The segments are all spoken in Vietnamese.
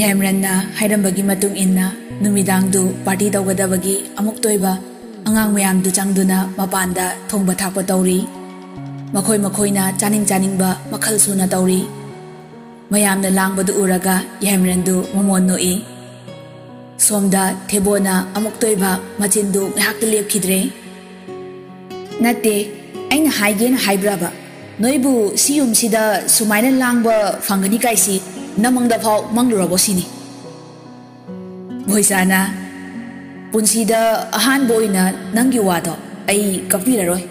ꯌꯥꯏꯃꯔꯟꯅ ꯍꯥꯏꯔꯝꯕꯒꯤ ꯃꯇꯨꯡ ꯏꯟꯅ ꯅꯨꯃꯤꯗꯥꯡꯗꯨ ꯄꯥꯔꯇꯤ ꯇꯧꯒꯗꯕꯒꯤ ꯑꯃꯨꯛ ꯇꯣꯏꯕ ꯑꯉꯥꯡ ꯃꯌꯥꯝꯗꯨ ꯆꯪꯗꯨꯅ ꯃꯄꯥꯟꯗ ꯊꯣꯡꯕ ꯊꯥꯛꯄ ꯇꯧꯔꯤ ꯃꯈꯣꯏ ꯃꯈꯣꯏꯅ ꯆꯥꯅꯤꯡ ꯆꯥꯅꯤꯡꯕ ꯃꯈꯜ ꯁꯨꯅ ꯇꯧꯔꯤ ꯃꯌꯥꯝꯅ ꯂꯥꯡꯕꯗꯨ ꯎꯔꯒ ꯌꯥꯏꯃꯔꯟꯗꯨ ꯃꯃꯣꯟ ꯅꯣꯛꯏ ꯁꯣꯝꯗ ꯊꯦꯕꯣꯅ ꯑꯃꯨꯛ ꯇꯣꯏꯕ ꯃꯆꯤꯟꯗꯨ ꯉꯥꯏꯍꯥꯛꯇ ꯂꯦꯞꯈꯤꯗ꯭ꯔꯦ ꯅꯠꯇꯦ ꯑꯩꯅ ꯍꯥꯏꯒꯦꯅ ꯍꯥꯏꯕ꯭ꯔꯕ ꯅꯣꯏꯕꯨ ꯁꯤ ꯌꯨꯝꯁꯤꯗ ꯁꯨꯃꯥꯏꯅ ꯂꯥꯡꯕ ꯐꯪꯒꯅꯤ ꯀꯥꯏꯁꯤ namangda phao manglurabo sini. Boisana punsida ahan boina nangi wado ai kapira roi.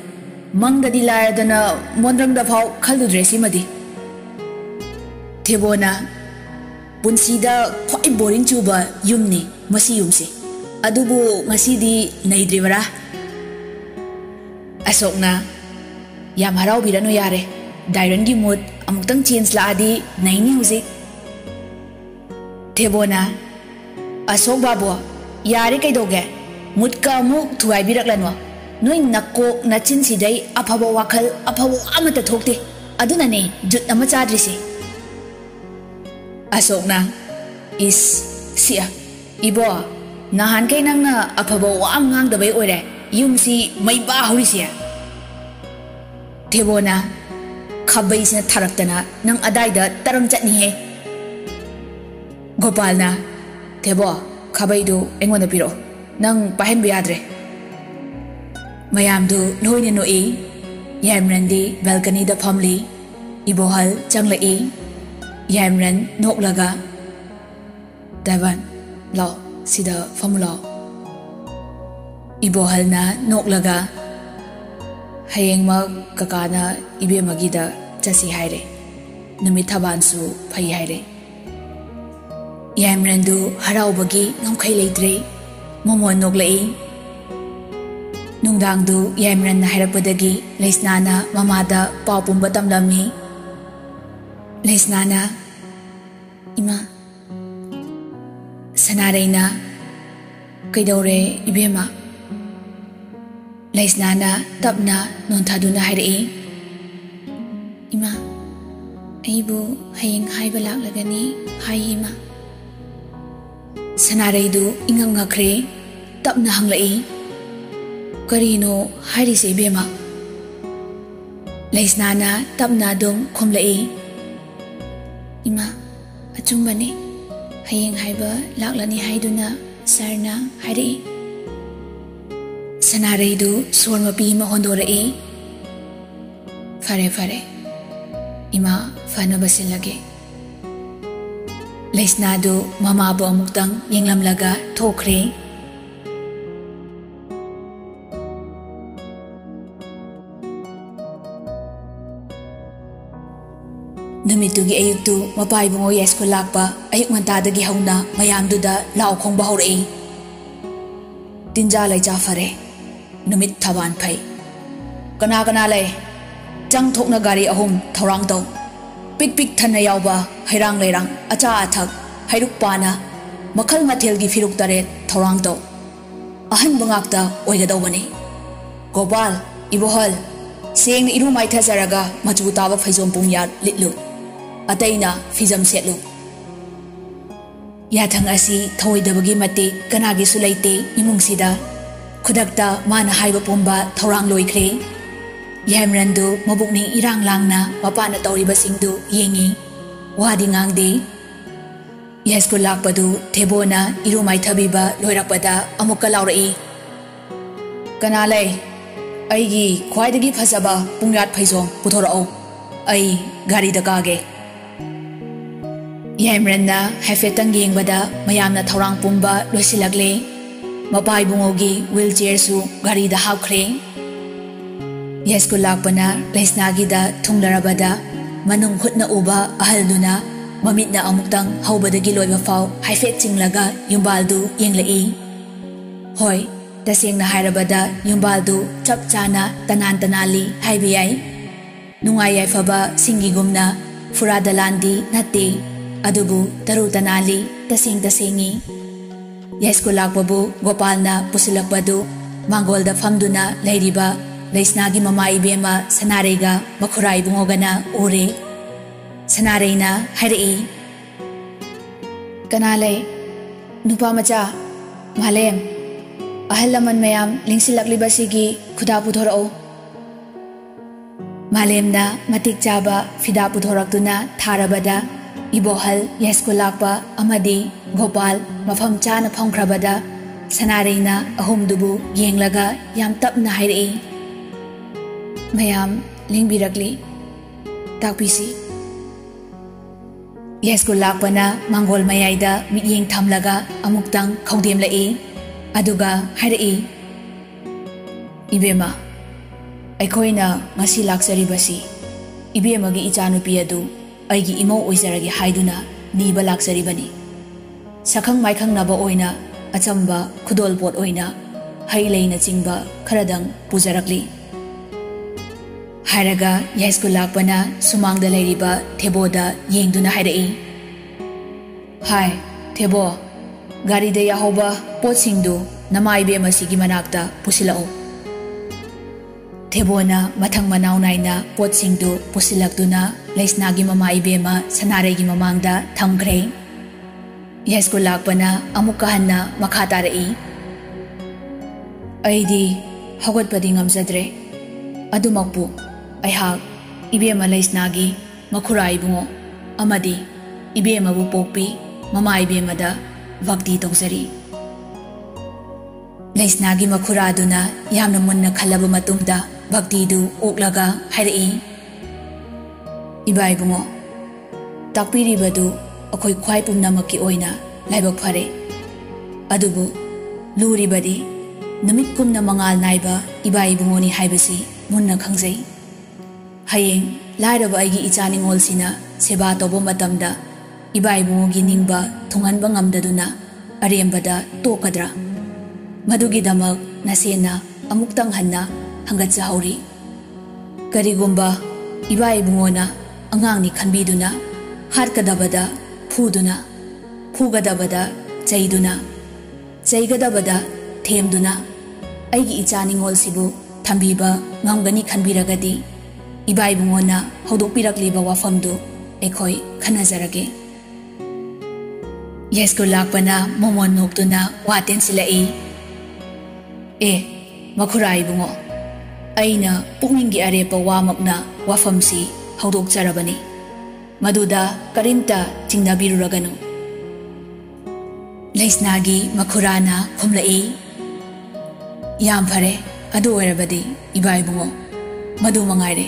Mangda di laradana monrangda phao khalu dresi madi thebona punsida khoi boring chuba yumni masi yumse adubu ngasi di naidribara asokna yam harau birano yare dairan gi mood amutang change la adi naini hujik थेबोना अशोक बाबो यारे कईदोगे मुटका अमुक थुगाइबिरक्लनो नोई नक्को नचिन सिदै अफबो वाखल अफबो अमत थोकते अदुनने जुत अम चाद्रिसे अशोकना इस सिया इबो नहान कई नंग अफबो वाम ngang दबै ओरे युमसी मैबा हौरिसे थेबोना खबैसे थरक्तना नंग अदाइदा तरम चटनी है ꯒꯣꯄꯥꯜꯅ ꯊꯦꯕꯣ ꯈꯥꯕꯩꯗꯨ ꯑꯩꯉꯣꯟꯗ ꯄꯤꯔꯛꯑꯣ ꯅꯪ ꯄꯥꯏꯍꯟꯕ ꯌꯥꯗ꯭ꯔꯦ ꯃꯌꯥꯝꯗꯨ ꯂꯣꯏꯅ ꯅꯣꯛꯏ ꯌꯥꯏꯃꯔꯟꯗꯤ ꯕꯦꯜꯀꯅꯤꯗ ꯐꯝꯂꯤ ꯏꯕꯣꯍꯜ ꯆꯪꯂꯛꯏ ꯌꯥꯏꯃꯔꯟ ꯅꯣꯛꯂꯒ ꯗꯥꯏꯕꯟ ꯂꯥꯛꯑꯣ ꯁꯤꯗ ꯐꯝꯃꯨ ꯂꯥꯛꯑꯣ ꯏꯕꯣꯍꯜꯅ ꯅꯣꯛꯂꯒ ꯍꯌꯦꯡꯃꯛ ꯀꯀꯥꯅ ꯏꯕꯦꯝꯃꯒꯤꯗ ꯆꯠꯁꯤ ꯍꯥꯏꯔꯦ ꯅꯨꯃꯤꯠ ꯊꯕꯥꯟꯁꯨ ꯐꯩ ꯍꯥꯏꯔꯦ ꯌꯥꯏꯃꯔꯟꯗꯨ ꯍꯔꯥꯎꯕꯒꯤ ꯉꯝꯈꯩ ꯂꯩꯇ꯭ꯔꯦ ꯃꯣꯃꯣꯟ ꯅꯣꯛꯂꯛꯏ ꯅꯨꯡꯗꯥꯡꯗꯨ ꯌꯥꯏꯃꯔꯟꯅ ꯍꯥꯏꯔꯛꯄꯗꯒꯤ ꯂꯩꯁꯅꯥꯅ ꯃꯃꯥꯗ ꯄꯥꯎ ꯄꯨꯝꯕ ꯇꯝꯂꯝꯃꯤ ꯂꯩꯁꯅꯥꯅ ꯏꯃꯥ ꯁꯅꯥꯔꯩꯅ ꯀꯩꯗꯧꯔꯦ ꯏꯕꯦꯝꯃ ꯂꯩꯁꯅꯥꯅ ꯇꯞꯅ ꯅꯣꯟꯊꯗꯨꯅ ꯍꯥꯏꯔꯛꯏ ꯏꯃꯥ ꯑꯩꯕꯨ ꯍꯌꯦꯡ ꯍꯥꯏꯕ ꯂꯥꯛꯂꯒꯅꯤ ꯍꯥꯏ ꯏꯃꯥ ꯁꯅꯥꯔꯩꯗꯨ ꯏꯉꯛ ꯉꯛꯈ꯭ꯔꯦ ꯇꯞꯅ ꯍꯪꯂꯛꯏ ꯀꯔꯤꯅꯣ ꯍꯥꯏꯔꯤꯁꯦ ꯏꯕꯦꯝꯃ ꯂꯩꯁꯅꯥꯅ ꯇꯞꯅ ꯑꯗꯨꯝ ꯈꯨꯝꯂꯛꯏ ꯏꯃꯥ ꯑꯆꯨꯝꯕꯅꯤ ꯍꯌꯦꯡ ꯍꯥꯏꯕ ꯂꯥꯛꯂꯅꯤ ꯍꯥꯏꯗꯨꯅ ꯁꯥꯔꯅ ꯍꯥꯏꯔꯛꯏ ꯁꯅꯥꯔꯩꯗꯨ ꯁꯣꯔ ꯃꯄꯤ ꯑꯃ ꯍꯣꯟꯗꯣꯔꯛꯏ ꯐꯔꯦ ꯐꯔꯦ ꯏꯃꯥ ꯐꯅꯕ ꯁꯤꯜꯂꯒꯦ ꯂꯩꯁꯅꯥꯗꯨ ꯃꯃꯥꯕꯨ ꯑꯃꯨꯛꯇꯪ ꯌꯦꯡꯂꯝꯂꯒ ꯊꯣꯛꯈ꯭ꯔꯦ ꯅꯨꯃꯤꯠꯇꯨꯒꯤ ꯑꯌꯨꯛꯇꯨ ꯃꯄꯥ ꯏꯕꯨꯡꯉꯣ ꯌꯥꯏꯁ꯭ꯀꯨꯜ ꯂꯥꯛꯄ ꯑꯌꯨꯛ ꯉꯟꯇꯥꯗꯒꯤ ꯍꯧꯅ ꯃꯌꯥꯝꯗꯨꯗ ꯂꯥꯎ ꯈꯣꯡꯕ ꯍꯧꯔꯛꯏ ꯇꯤꯟꯖꯥ ꯂꯩꯆꯥ ꯐꯔꯦ ꯅꯨꯃꯤꯠ ꯊꯕꯥꯟ ꯐꯩ ꯀꯅꯥ ꯀꯅꯥ ꯂꯩ ꯆꯪꯊꯣꯛꯅ ꯒꯥꯔꯤ ꯑꯍꯨꯝ ꯊꯧꯔꯥꯡ ꯇꯧ ꯄꯤꯛ ꯄꯤꯛ ꯊꯟꯅ ꯌꯥꯎꯕ ꯍꯩꯔꯥꯡ ꯂꯩꯔꯥꯡ ꯑꯆꯥ ꯑꯊꯛ ꯍꯩꯔꯨꯛ ꯄꯥꯅ ꯃꯈꯜ ꯃꯊꯦꯜꯒꯤ ꯐꯤꯔꯨꯛ ꯇꯔꯦꯠ ꯊꯧꯔꯥꯡ ꯇꯧ ꯑꯍꯟꯕ ꯉꯥꯛꯇ ꯑꯣꯏꯒꯗꯧꯕꯅꯤ ꯒꯣꯄꯥꯜ ꯏꯕꯣꯍꯜ ꯁꯦꯡꯅ ꯏꯔꯨ ꯃꯥꯏꯊꯖꯔꯒ ꯃꯆꯨ ꯇꯥꯕ ꯐꯩꯖꯣꯝ ꯄꯨꯡꯌꯥꯠ ꯂꯤꯠꯂꯨ ꯑꯇꯩꯅ ꯐꯤꯖꯝ ꯁꯦꯠꯂꯨ ꯌꯥꯊꯪ ꯑꯁꯤ ꯊꯧꯑꯣꯏꯗꯕꯒꯤ ꯃꯇꯤꯛ ꯀꯅꯥꯒꯤꯁꯨ ꯂꯩꯇꯦ ꯏꯃꯨꯡꯁꯤꯗ ꯈꯨꯗꯛꯇ ꯃꯥꯅ ꯍꯥꯏꯕ ꯄꯨꯝꯕ ꯊꯧꯔꯥꯡ ꯂꯣꯏꯈ꯭ꯔꯦ ꯌꯥꯏꯃꯔꯟꯗꯨ ꯃꯕꯨꯛꯅꯤꯡ ꯏꯔꯥꯡ ꯂꯥꯡꯅ ꯃꯄꯥꯅ ꯇꯧꯔꯤꯕꯁꯤꯡꯗꯨ ꯌꯦꯡꯉꯤ ꯋꯥꯗꯤ ꯉꯥꯡꯗꯦ ꯌꯥꯏꯁ꯭ꯀꯨꯜ ꯂꯥꯛꯄꯗꯨ ꯊꯦꯕꯣꯅ ꯏꯔꯨ ꯃꯥꯏꯊꯕꯤꯕ ꯂꯣꯏꯔꯛꯄꯗ ꯑꯃꯨꯛꯀ ꯂꯥꯎꯔꯛꯏ ꯀꯅꯥ ꯂꯩ ꯑꯩꯒꯤ ꯈ꯭ꯋꯥꯏꯗꯒꯤ ꯐꯖꯕ ꯄꯨꯡꯌꯥꯠ ꯐꯩꯖꯣꯝ ꯄꯨꯊꯣꯔꯛꯎ ꯑꯩ ꯒꯥꯔꯤꯗ ꯀꯥꯒꯦ ꯌꯥꯏꯃꯔꯟꯅ ꯍꯥꯏꯐꯦꯠꯇꯪ ꯌꯦꯡꯕꯗ ꯃꯌꯥꯝꯅ ꯊꯧꯔꯥꯡ ꯄꯨꯝꯕ ꯂꯣꯏꯁꯤꯜꯂꯛꯂꯦ ꯃꯄꯥ ꯏꯕꯨꯡꯉꯣꯒꯤ ꯋꯤꯜ ꯆꯤꯌꯔꯁꯨ ꯒꯥꯔꯤꯗ ꯍꯥꯞꯈ꯭ꯔꯦ ꯌꯥꯏꯁ꯭ꯀꯨꯜ ꯂꯥꯛꯄꯅ ꯂꯩꯁꯅꯥꯒꯤꯗ ꯊꯨꯡꯂꯔꯕꯗ ꯃꯅꯨꯡ ꯍꯨꯠꯅ ꯎꯕ ꯑꯍꯜꯗꯨꯅ ꯃꯃꯤꯠꯅ ꯑꯃꯨꯛꯇꯪ ꯍꯧꯕꯗꯒꯤ ꯂꯣꯏꯕ ꯐꯥꯎ ꯍꯥꯏꯐꯦꯠ ꯆꯤꯡꯂꯒ ꯌꯨꯝꯕꯥꯜꯗꯨ ꯌꯦꯡꯂꯛꯏ ꯍꯣꯏ ꯇꯁꯦꯡꯅ ꯍꯥꯏꯔꯕꯗ ꯌꯨꯝꯕꯥꯜꯗꯨ ꯆꯞ ꯆꯥꯅ ꯇꯅꯥꯟ ꯇꯅꯥꯜꯂꯤ ꯍꯥꯏꯕ ꯌꯥꯏ ꯅꯨꯡꯉꯥꯏ ꯌꯥꯏꯐꯕ ꯁꯤꯡꯒꯤꯒꯨꯝꯅ ꯐꯨꯔꯥ ꯗꯂꯥꯟꯗꯤ ꯅꯠꯇꯦ ꯑꯗꯨꯕꯨ ꯇꯔꯨ ꯇꯅꯥꯜꯂꯤ ꯇꯁꯦꯡ ꯇꯁꯦꯡꯉꯤ ꯌꯥꯏꯁ꯭ꯀꯨꯜ ꯂꯥꯛꯄꯕꯨ ꯒꯣꯄꯥꯜꯅ ꯄꯨꯁꯤꯜꯂꯛꯄꯗꯨ ꯃꯥꯡꯒꯣꯜꯗ ꯐꯝꯗꯨꯅ ꯂꯩꯔꯤꯕ ꯂꯩꯁꯅꯥꯒꯤ ꯃꯃꯥ ꯏꯕꯦꯝꯃ ꯁꯅꯥꯔꯩꯒ ꯃꯈꯨꯔꯥ ꯏꯕꯨꯡꯉꯣꯒꯅ ꯎꯔꯦ ꯁꯅꯥꯔꯩꯅ ꯍꯥꯏꯔꯛꯏ Kana lay? Nupa macha? Malem? Ahal laman mayam lingsilakliba sige kuda puthorao. Malem na matik chaba fida puthoragtuna tharabada ibohal yesku lakpa amadi Gopal mafam chana phongkrabada sanarena ahumdubu yenglaga yam tapna hairei mayam lingbirakli takpisi ꯌꯦꯁꯀꯨ ꯂꯥꯛꯄꯅ ꯃꯥꯡꯒꯣꯜ ꯃꯌꯥꯏꯗ ꯃꯤꯠꯌꯦꯡ ꯊꯝꯂꯒ ꯑꯃꯨꯛꯇꯪ ꯈꯧꯗꯦꯝꯂꯛꯏ ꯑꯗꯨꯒ ꯍꯥꯏꯔꯛꯏ ꯏꯕꯦꯝꯃ ꯑꯩꯈꯣꯏꯅ ꯉꯁꯤ ꯂꯥꯛꯆꯔꯤꯕꯁꯤ ꯏꯕꯦꯝꯃꯒꯤ ꯏꯆꯥꯅꯨꯄꯤ ꯑꯗꯨ ꯑꯩꯒꯤ ꯏꯃꯧ ꯑꯣꯏꯖꯔꯒꯦ ꯍꯥꯏꯗꯨꯅ ꯅꯤꯕ ꯂꯥꯛꯆꯔꯤꯕꯅꯤ ꯁꯛꯈꯪ ꯃꯥꯏꯈꯪꯅꯕ ꯑꯣꯏꯅ ꯑꯆꯝꯕ ꯈꯨꯗꯣꯜꯄꯣꯠ ꯑꯣꯏꯅ ꯍꯩ ꯂꯩꯅꯆꯤꯡꯕ ꯈꯔꯗꯪ ꯄꯨꯖꯔꯛꯂꯤ ꯍꯥꯏꯔꯒ ꯌꯥꯏꯁ꯭ꯀꯨꯜ ꯂꯥꯛꯄꯅ ꯁꯨꯃꯥꯡꯗ ꯂꯩꯔꯤꯕ ꯊꯦꯕꯣꯗ ꯌꯦꯡꯗꯨꯅ ꯍꯥꯏꯔꯛꯏ ꯍꯥꯏ ꯊꯦꯕꯣ ꯒꯥꯔꯤꯗ ꯌꯥꯍꯧꯕ ꯄꯣꯠꯁꯤꯡꯗꯨ ꯅꯃꯥ ꯏꯕꯦꯝ ꯑꯁꯤꯒꯤ ꯃꯅꯥꯛꯇ ꯄꯨꯁꯤꯜꯂꯛꯎ ꯊꯦꯕꯣꯅ ꯃꯊꯪ ꯃꯅꯥꯎ ꯅꯥꯏꯅ ꯄꯣꯠꯁꯤꯡꯗꯨ ꯄꯨꯁꯤꯜꯂꯛꯇꯨꯅ ꯂꯩꯁꯅꯥꯒꯤ ꯃꯃꯥ ꯏꯕꯦꯝꯃ ꯁꯅꯥꯔꯩꯒꯤ ꯃꯃꯥꯡꯗ ꯊꯝꯈ꯭ꯔꯦ ꯌꯥꯏꯁ꯭ꯀꯨꯜ ꯂꯥꯛꯄꯅ ꯑꯃꯨꯛꯀ ꯍꯟꯅ ꯃꯈꯥ ꯇꯥꯔꯛꯏ ꯑꯩꯗꯤ ꯍꯧꯒꯠꯄꯗꯤ ꯉꯝꯖꯗ꯭ꯔꯦ ꯑꯗꯨꯃꯛꯄꯨ ꯑꯩꯍꯥꯛ ꯏꯕꯦꯝꯃ ꯂꯩꯁꯅꯥꯒꯤ ꯃꯈꯨꯔꯥ ꯏꯕꯨꯡꯉꯣ ꯑꯃꯗꯤ ꯏꯕꯦꯝꯃꯕꯨ ꯄꯣꯛꯄꯤ ꯃꯃꯥ ꯏꯕꯦꯝꯃꯗ ꯚꯛꯇꯤ ꯇꯧꯖꯔꯤ ꯂꯩꯁꯅꯥꯒꯤ ꯃꯈꯨꯔꯥꯗꯨꯅ ꯌꯥꯝꯅ ꯃꯨꯟꯅ ꯈꯜꯂꯕ ꯃꯇꯨꯡꯗ ꯚꯛꯇꯤꯗꯨ ꯑꯣꯛꯂꯒ ꯍꯥꯏꯔꯛꯏ ꯏꯕꯥ ꯏꯕꯨꯡꯉꯣ ꯇꯥꯛꯄꯤꯔꯤꯕꯗꯨ ꯑꯩꯈꯣꯏ ꯈ꯭ꯋꯥꯏ ꯄꯨꯝꯅꯃꯛꯀꯤ ꯑꯣꯏꯅ ꯂꯥꯏꯕꯛ ꯐꯔꯦ ꯑꯗꯨꯕꯨ ꯂꯨꯔꯤꯕꯗꯤ ꯅꯨꯃꯤꯠ ꯀꯨꯝꯅ ꯃꯉꯥꯜ ꯅꯥꯏꯕ ꯏꯕꯥ ꯏꯕꯨꯡꯉꯣꯅꯤ ꯍꯥꯏꯕꯁꯤ ꯃꯨꯟꯅ ꯈꯪꯖꯩ Hayeng, lairaba aigi ichani ngol sina seba tobo matamda iba ibu gi ningba thunganba ngamdaduna arembada tokadra. Madugi damak nasena amuktang hanna hangat sahauri. Karigumba iba ibu na angang ni khanbiduna harkadabada phuduna phugadabada chaiduna chaigadabada themduna aigi ichani ngol sibu thambiba ngamgani khanbiragadi. ꯏꯕꯨꯡꯉꯣꯅ ꯍꯧꯗꯣꯛꯄꯤꯔꯛꯂꯤꯕ ꯋꯥꯐꯝꯗꯨ ꯑꯩꯈꯣꯏ ꯈꯟꯅꯖꯔꯒꯦ ꯌꯦꯁꯀꯨ ꯂꯥꯛꯄꯅ ꯃꯣꯃꯣꯟ ꯅꯣꯛꯇꯨꯅ ꯋꯥ ꯇꯦꯟꯁꯤꯜꯂꯛꯏ ꯑꯦ ꯃꯈꯨꯔꯥ ꯏꯕꯨꯡꯉꯣ ꯑꯩꯅ ꯄꯨꯛꯅꯤꯡꯒꯤ ꯑꯔꯦꯞꯄ ꯋꯥꯃꯛꯅ ꯋꯥꯐꯝꯁꯤ ꯍꯧꯗꯣꯛꯆꯔꯕꯅꯤ ꯃꯗꯨꯗ ꯀꯔꯤꯝꯇ ꯆꯤꯡꯅꯕꯤꯔꯨꯔꯒꯅꯨ ꯂꯩꯁꯅꯥꯒꯤ ꯃꯈꯨꯔꯥꯅ ꯈꯨꯝꯂꯛꯏ ꯌꯥꯝ ꯐꯔꯦ ꯑꯗꯨ ꯑꯣꯏꯔꯕꯗꯤ ꯏꯕꯥ ꯏꯕꯨꯡꯉꯣ ꯃꯗꯨ ꯃꯉꯥꯏꯔꯦ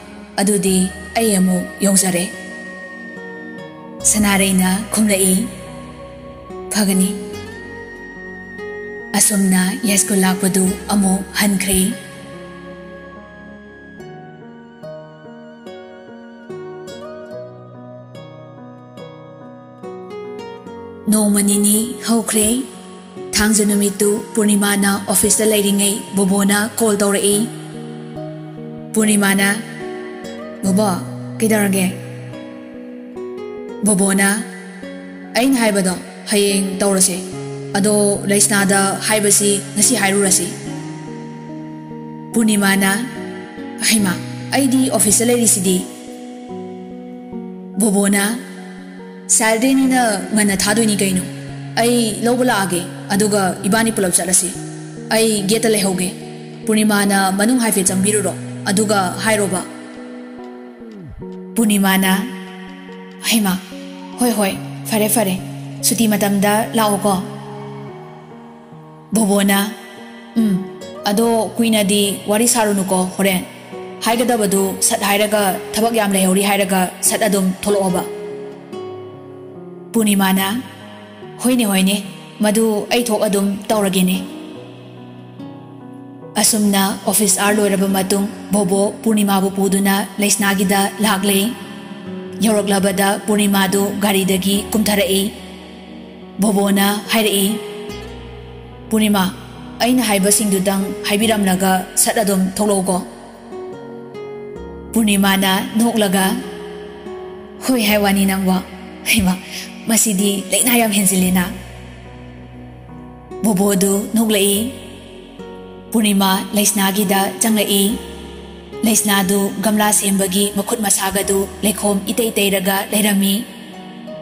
ꯑꯗꯨꯗꯤ ꯑꯩ ꯑꯃꯨꯛ ꯌꯧꯖꯔꯦ ꯁꯅꯥꯔꯩꯅ ꯈꯨꯝꯂꯛꯏ ꯐꯒꯅꯤ ꯑꯁꯨꯝꯅ ꯌꯥꯏꯁ꯭ꯀꯨꯜ ꯂꯥꯛꯄꯗꯨ ꯑꯃꯨꯛ ꯍꯟꯈ꯭ꯔꯦ ꯅꯣꯡꯃ ꯅꯤꯅꯤ ꯍꯧꯈ꯭ꯔꯦ ꯊꯥꯡꯖ ꯅꯨꯃꯤꯠꯇꯨ ꯄꯨꯔꯅꯤꯃꯥꯅ ꯑꯣꯐꯤꯁꯇ ꯂꯩꯔꯤꯉꯩ ꯕꯣꯕꯣꯅ ꯀꯣꯜ ꯇꯧꯔꯛꯏ ꯄꯨꯔꯅꯤꯃꯥꯅ ꯕꯣꯕꯣ ꯀꯩꯗꯧꯔꯒꯦ ꯕꯣꯕꯣꯅ ꯑꯩꯅ ꯍꯥꯏꯕꯗꯣ ꯍꯌꯦꯡ ꯇꯧꯔꯁꯦ ꯑꯗꯣ ꯂꯩꯁꯅꯥꯗ ꯍꯥꯏꯕꯁꯤ ꯉꯁꯤ ꯍꯥꯏꯔꯨꯔꯁꯤ ꯄꯨꯔꯅꯤꯃꯥꯅ ꯍꯩꯃꯥ ꯑꯩꯗꯤ ꯑꯣꯐꯤꯁꯇ ꯂꯩꯔꯤꯁꯤꯗꯤ ꯕꯣꯕꯣꯅ ꯁꯦꯇꯔꯗꯦꯅꯤꯅ ꯉꯟꯅ ꯊꯥꯗꯣꯏꯅꯤ ꯀꯩꯅꯣ ꯑꯩ ꯂꯧꯕ ꯂꯥꯛꯑꯒꯦ ꯑꯗꯨꯒ ꯏꯕꯥꯅꯤ ꯄꯨꯂꯞ ꯆꯠꯂꯁꯤ ꯑꯩ ꯒꯦꯠꯇ ꯂꯩꯍꯧꯒꯦ ꯄꯨꯔꯅꯤꯃꯥꯅ ꯃꯅꯨꯡ ꯍꯥꯏꯐꯦꯠ ꯆꯪꯕꯤꯔꯨꯔꯣ ꯑꯗꯨꯒ ꯍꯥꯏꯔꯣꯕ ꯄꯨꯔꯅꯤꯃꯥꯅ ꯍꯩꯃꯥ ꯍꯣꯏ ꯍꯣꯏ ꯐꯔꯦ ꯐꯔꯦ ꯁꯨꯇꯤ ꯃꯇꯝꯗ ꯂꯥꯛꯑꯣꯀꯣ ꯕꯣꯕꯣꯅ ꯎꯝ ꯑꯗꯣ ꯀꯨꯏꯅꯗꯤ ꯋꯥꯔꯤ ꯁꯥꯔꯨꯅꯨꯀꯣ ꯍꯣꯔꯦꯟ ꯍꯥꯏꯒꯗꯕꯗꯨ ꯁꯠ ꯍꯥꯏꯔꯒ ꯊꯕꯛ ꯌꯥꯝ ꯂꯩꯍꯧꯔꯤ ꯍꯥꯏꯔꯒ ꯁꯠ ꯑꯗꯨꯝ ꯊꯣꯛꯂꯛꯑꯣꯕ ꯄꯨꯔꯅꯤꯃꯥꯅ ꯍꯣꯏꯅꯦ ꯍꯣꯏꯅꯦ ꯃꯗꯨ ꯑꯩ ꯊꯣꯛ ꯑꯗꯨꯝ ꯇꯧꯔꯒꯦꯅꯦ ಅಸುಮ್ನ ಆಫೀಸ್ ಆರ್ಲೋರಬ ಮತುಂಗ್ ಭೋಬೋ ಪೂರ್ಣಿಮಾಬು ಪೂದುನ ಲೈಸ್ನಾಗಿದ ಲಾಗ್ಲೆ ಯೌರಕ್ಲಬದ ಪೂರ್ಣಿಮಾದು ಗಾಡಿದಗಿ ಕುಂಥರಇ ಭೋಬೋನ ಹೈರಇ ಪೂರ್ಣಿಮಾ ಐನ ಹೈಬಸಿಂಗ್ದುದಂ ಹೈಬಿರಮ್ನಗ ಸಡದುಂ ಥೋಲೋಗೋ ಪೂರ್ಣಿಮಾನ ನೋಕ್ಲಗ ಹುಯ್ ಹೈವಾನಿ ನಂಗ್ವ ಹೈಮಾ ಮಸಿದಿ ಲೈನಾಯಂ ಹೆಂಜಿಲೇನಾ ಭೋಬೋದು ನೋಗ್ಲೈ पूर्णिमा लैसनागीद चंगई लैसनादु गमला सेंबगी मखुत मसागदु लेखोम इते इतेरगा लेरमी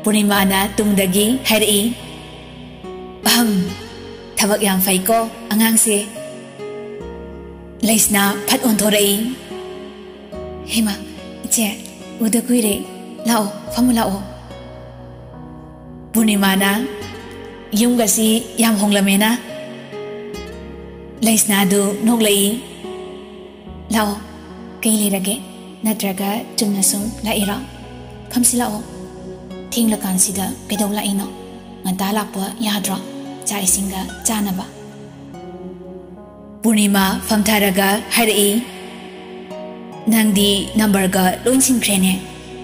पूर्णिमाना तुंगदगी हरई अहम थवक यांग फैको अंगांग से लैसना फत ओन थोरई हेमा जे उदगुई रे लाओ फमुलाओ पूर्णिमाना युंगसी याम ꯂꯩꯁꯅꯥꯗꯨ ꯅꯣꯛꯂꯛꯏ ꯂꯥꯛꯑꯣ ꯀꯩ ꯂꯩꯔꯒꯦ ꯅꯠꯇ꯭ꯔꯒ ꯆꯨꯝꯅ ꯁꯨꯝ ꯂꯥꯛꯏꯔꯣ ꯐꯝꯁꯤ ꯂꯥꯛꯑꯣ ꯊꯦꯡꯂꯀꯥꯟꯁꯤꯗ ꯀꯩꯗꯧ ꯂꯥꯛꯏꯅꯣ ꯉꯟꯇꯥ ꯂꯥꯛꯄ ꯌꯥꯗ꯭ꯔꯣ ꯆꯥꯛ ꯏꯁꯤꯡꯒ ꯆꯥꯅꯕ ꯄꯨꯔꯅꯤꯃꯥ ꯐꯝꯊꯔꯒ ꯍꯥꯏꯔꯛꯏ ꯅꯪꯗꯤ ꯅꯝꯕꯔꯒ ꯂꯣꯏꯁꯤꯟꯈ꯭ꯔꯦꯅꯦ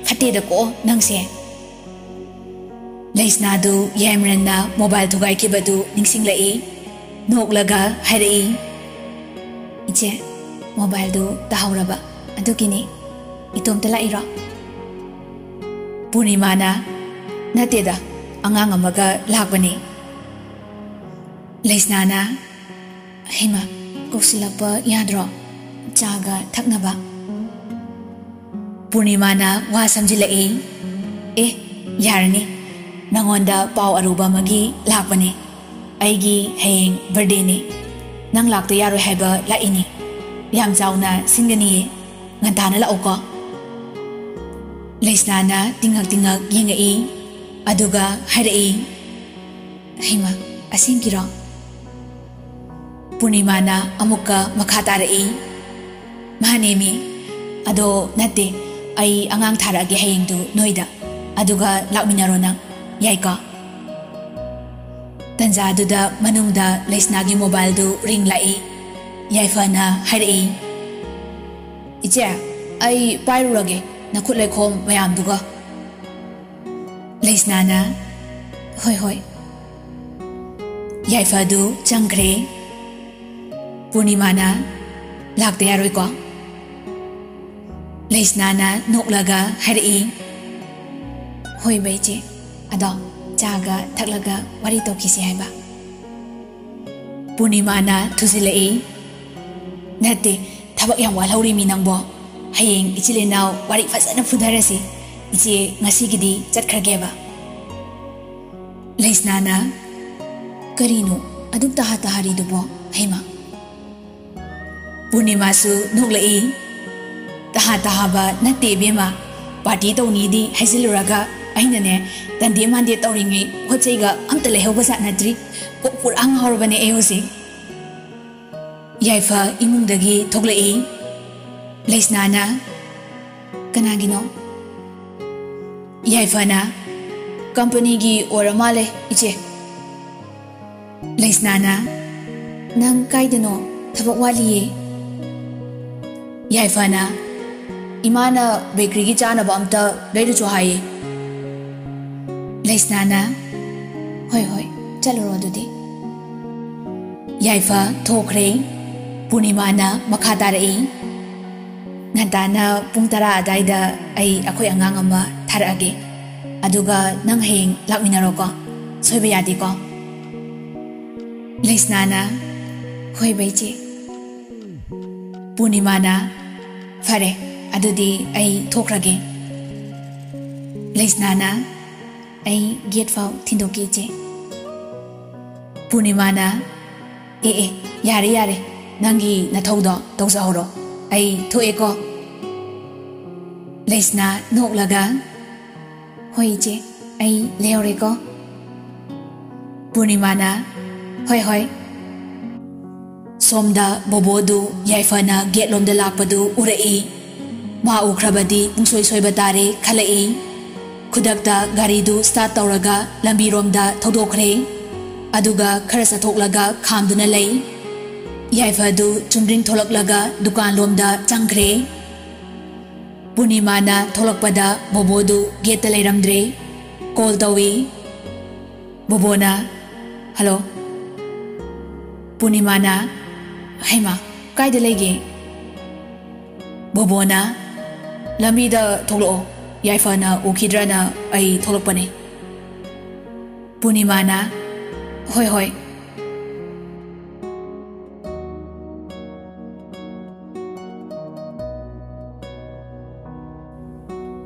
ꯐꯠꯇꯦꯗꯀꯣ ꯅꯪꯁꯦ ꯂꯩꯁꯅꯥꯗꯨ ꯌꯥꯏꯃꯔꯟꯅ ꯃꯣꯕꯥꯏꯜ ꯊꯨꯒꯥꯏꯈꯤꯕꯗꯨ ꯅꯤꯡꯁꯤꯡꯂꯛꯏ ꯅꯣꯛꯂꯒ ꯍꯥꯏꯔꯛꯏ ꯏꯆꯦ ꯃꯣꯕꯥꯏꯜꯗꯨ ꯇꯥꯍꯧꯔꯕ ꯑꯗꯨꯒꯤꯅꯤ ꯏꯇꯣꯝꯇ ꯂꯥꯛꯏꯔꯣ ꯄꯨꯔꯅꯤꯃꯥꯅ ꯅꯠꯇꯦꯗ ꯑꯉꯥꯡ ꯑꯃꯒ ꯂꯥꯛꯄꯅꯤ ꯂꯩꯁꯅꯥꯅ ꯍꯩꯃ ꯀꯧꯁꯤꯜꯂꯛꯄ ꯌꯥꯗ꯭ꯔꯣ ꯆꯥꯒ ꯊꯛꯅꯕ ꯄꯨꯔꯅꯤꯃꯥꯅ ꯋꯥ ꯁꯝꯖꯤꯜꯂꯛꯏ ꯑꯦ ꯌꯥꯔꯅꯤ ꯅꯪꯉꯣꯟꯗ ꯄꯥꯎ ꯑꯔꯨꯕ ꯑꯃꯒꯤ ꯂꯥꯛꯄꯅꯤ ꯑꯩꯒꯤ ꯍꯌꯦꯡ ꯕꯔꯗꯦꯅꯤ ꯅꯪ ꯂꯥꯛꯇ ꯌꯥꯔꯣꯏ ꯍꯥꯏꯕ ꯂꯥꯛꯏꯅꯤ ꯌꯥꯝ ꯆꯥꯎꯅ ꯁꯤꯟꯒꯅꯤꯌꯦ ꯉꯟꯇꯥꯅ ꯂꯥꯛꯑꯣꯀꯣ ꯂꯩꯁꯅꯥꯅ ꯇꯤꯡꯉꯛ ꯇꯤꯡꯉꯛ ꯌꯦꯡꯉꯛꯏ ꯑꯗꯨꯒ ꯍꯥꯏꯔꯛꯏ ꯍꯩꯃ ꯑꯁꯦꯡꯀꯤꯔꯣ ꯄꯨꯔꯅꯤꯃꯥꯅ ꯑꯃꯨꯛꯀ ꯃꯈꯥ ꯇꯥꯔꯛꯏ ꯃꯥꯅꯦꯃꯤ ꯑꯗꯣ ꯅꯠꯇꯦ ꯑꯩ ꯑꯉꯥꯡ ꯊꯥꯔꯛꯑꯒꯦ ꯍꯌꯦꯡꯗꯨ ꯅꯣꯏꯗ ꯑꯗꯨꯒ ꯂꯥꯛꯃꯤꯟꯅꯔꯣ ꯅꯪ ꯌꯥꯏꯀꯣ तंजादुदा मनुंगदा लेसनागी मोबाइल दो रिंग लाई याइफाना हर इचे आई पाइरुगे नखुत लेखोम मयाम दुगा लेसनाना होय होय याइफादु चंगरे पूर्णिमाना लागते यारोय को चाग थकलगा वरी तो किसी है बा पूर्णिमा ना थुजिले नते थबक यम वालौरी मी नंगबो हयेंग इचिले नाव वरी फसना फुधरसी इचे ngasi gidi chatkhage ba leisna na karino aduk Purnima सु नोले ताहा ताहा पार्टी तौनी दी हैजिलुरागा ꯑꯩꯅꯅꯦ ꯇꯟꯗꯦ ꯃꯥꯟꯗꯦ ꯇꯧꯔꯤꯉꯩ ꯄꯣꯠ ꯆꯩꯒ ꯑꯝꯇ ꯂꯩꯍꯧꯕ ꯅꯠꯇ꯭ꯔꯤ ꯀꯣꯛ ꯄꯨꯔꯥ ꯉꯥꯎꯔꯕꯅꯦ ꯑꯩ ꯍꯧꯖꯤꯛ ꯌꯥꯏꯐ ꯏꯃꯨꯡꯗꯒꯤ ꯊꯣꯛꯂꯛꯏ ꯂꯩꯁꯅꯥꯅ ꯀꯅꯥꯒꯤꯅꯣ ꯌꯥꯏꯐꯅ ꯀꯝꯄꯅꯤꯒꯤ ꯑꯣꯏꯔ ꯃꯥꯜꯂꯦ ꯏꯆꯦ ꯂꯩꯁꯅꯥꯅ ꯅꯪ ꯀꯥꯏꯗꯅꯣ ꯊꯕꯛ ꯋꯥꯠꯂꯤꯌꯦ ꯌꯥꯏꯐꯅ ꯏꯃꯥꯅ ꯕꯦꯀꯔꯤꯒꯤ ꯆꯥꯅꯕ ꯑꯝꯇ ꯂꯩꯔꯨꯆꯣ ꯍꯥꯏꯌꯦ ꯂꯩꯁꯅꯥꯅ ꯍꯣꯏ ꯍꯣꯏ ꯆꯠꯂꯨꯔꯣ ꯑꯗꯨꯗꯤ ꯌꯥꯏꯐ ꯊꯣꯛꯈ꯭ꯔꯦ ꯄꯨꯔꯅꯤꯃꯥꯅ ꯃꯈꯥ ꯇꯥꯔꯛꯏ ꯉꯟꯇꯥꯅ ꯄꯨꯡ ꯇꯔꯥ ꯑꯗꯥꯏꯗ ꯑꯩ ꯑꯩꯈꯣꯏ ꯑꯉꯥꯡ ꯑꯃ ꯊꯥꯔꯛꯑꯒꯦ ꯑꯗꯨꯒ ꯅꯪ ꯍꯌꯦꯡ ꯂꯥꯛꯃꯤꯟꯅꯔꯣꯀꯣ ꯁꯣꯏꯕ ꯌꯥꯗꯦꯀꯣ ꯂꯩꯁꯅꯥꯅ ꯍꯣꯏ ꯕꯩꯆꯦ ꯄꯨꯔꯅꯤꯃꯥꯅ ꯐꯔꯦ ꯑꯗꯨꯗꯤ ꯑꯩ ꯊꯣꯛꯈ꯭ꯔꯒꯦ ꯂꯩꯁꯅꯥꯅ ai gate phao thindo ki che punima na e e yare yare nang gi na thau do tau sa ro ai thu e ko leisna nok laga hoi che ai leo re ko punima na hoi hoi. Somda bobodu yaifana gate lom da lak padu urai ma ukhrabadi pungsoi soi batare khalai ꯈꯨꯗꯛꯇ ꯒꯥꯔꯤꯗꯨ ꯁ꯭ꯇꯥꯔꯠ ꯇꯧꯔꯒ ꯂꯝꯕꯤꯔꯣꯝꯗ ꯊꯧꯗꯣꯛꯈ꯭ꯔꯦ ꯑꯗꯨꯒ ꯈꯔ ꯆꯠꯊꯣꯛꯂꯒ ꯈꯥꯝꯗꯨꯅ ꯂꯩ ꯌꯥꯏꯐꯗꯨ ꯆꯨꯝꯗ꯭ꯔꯤꯡ ꯊꯣꯛꯂꯛꯂꯒ ꯗꯨꯀꯥꯟꯂꯣꯝꯗ ꯆꯪꯈ꯭ꯔꯦ ꯄꯨꯔꯅꯤꯃꯥꯅ ꯊꯣꯛꯂꯛꯄꯗ ꯕꯣꯕꯣꯗꯨ ꯒꯦꯠꯇ ꯂꯩꯔꯝꯗ꯭ꯔꯦ ꯀꯣꯜ ꯇꯧꯏ ꯕꯣꯕꯣꯅ ꯍꯜꯂꯣ ꯄꯨꯔꯅꯤꯃꯥꯅ ꯍꯩꯃꯥ ꯀꯥꯏꯗ ꯂꯩꯒꯦ ꯕꯣꯕꯣꯅ ꯂꯝꯕꯤꯗ ꯊꯣꯛꯂꯛꯑꯣ ꯌꯥꯏꯐꯅ ꯎꯈꯤꯗ꯭ꯔꯅ ꯑꯩ ꯊꯣꯛꯂꯛꯄꯅꯦ ꯄꯨꯔꯅꯤꯃꯥꯅ ꯍꯣꯏ ꯍꯣꯏ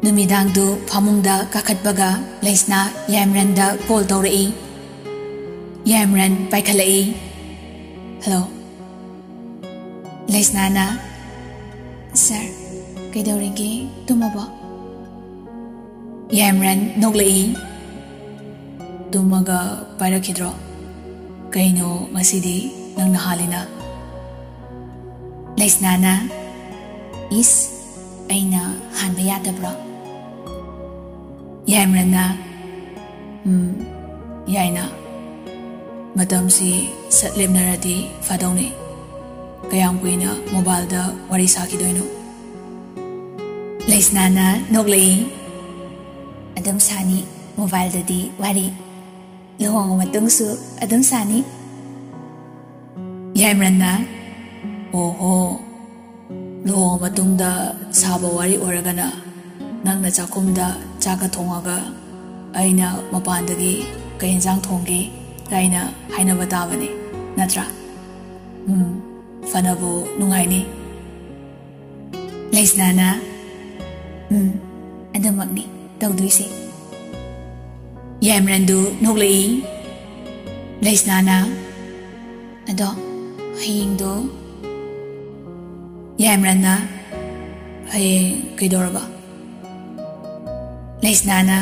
ꯅꯨꯃꯤꯗꯥꯡꯗꯨ ꯐꯃꯨꯡꯗ ꯀꯥꯈꯠꯄꯒ ꯂꯩꯁꯅꯥ ꯌꯥꯏꯃꯔꯟꯗ ꯀꯣꯜ ꯇꯧꯔꯛꯏ ꯌꯥꯏꯃꯔꯟ ꯄꯥꯏꯈꯠꯂꯛꯏ ꯍꯜꯂꯣ ꯂꯩꯁꯅꯥꯅ ꯁꯥꯔ ꯀꯩꯗꯧꯔꯤꯒꯦ ꯇꯨꯝꯃꯕꯣ Yamran noklai. Tumaga parakidro. Kaino masidi ng nahalina. Laisnana is ay na hanbayata bro. Yamran na. Hmm, yay na. Madam si Satlib Narati Fadong ni. Kaya ang kuya na mobile da wari sa akin doon. Laisnana noklai. Laisnana noklai. ꯑꯗꯨꯝ ꯁꯥꯅꯤ ꯃꯣꯕꯥꯏꯜꯗꯗꯤ ꯋꯥꯔꯤ ꯂꯨꯍꯣꯡꯉ ꯃꯇꯨꯡꯁꯨ ꯑꯗꯨꯝ ꯁꯥꯅꯤ ꯌꯥꯏꯃꯔꯟꯅ ꯑꯣꯍꯣ ꯂꯨꯍꯣꯡꯉ ꯃꯇꯨꯡꯗ ꯁꯥꯕ ꯋꯥꯔꯤ ꯑꯣꯏꯔꯒꯅ ꯅꯪꯅ ꯆꯥꯛꯈꯨꯝꯗ ꯆꯥꯛꯀ ꯊꯣꯡꯉꯒ ꯑꯩꯅ ꯃꯄꯥꯟꯗꯒꯤ ꯀꯩ ꯌꯦꯟꯖꯥꯡ ꯊꯣꯡꯒꯦ ꯀꯥꯏꯅ ꯍꯥꯏꯅꯕ ꯇꯥꯕꯅꯤ ꯅꯠꯇ꯭ꯔꯥ ꯎꯝ ꯐꯅꯕꯨ ꯅꯨꯡꯉꯥꯏꯅꯤ ꯂꯩꯁꯅꯥꯅ ꯎꯝ ꯑꯗꯨꯃꯛꯅꯤ ꯇꯧꯗꯣꯏꯁꯦ ꯌꯥꯏꯃꯔꯟꯗꯨ ꯅꯣꯛꯂꯛꯏ ꯂꯩꯁꯅꯥꯅ ꯑꯗꯣ ꯍꯌꯦꯡꯗꯣ ꯌꯥꯏꯃꯔꯟꯅ ꯍꯌꯦꯡ ꯀꯩꯗꯧꯔꯕ ꯂꯩꯁꯅꯥꯅ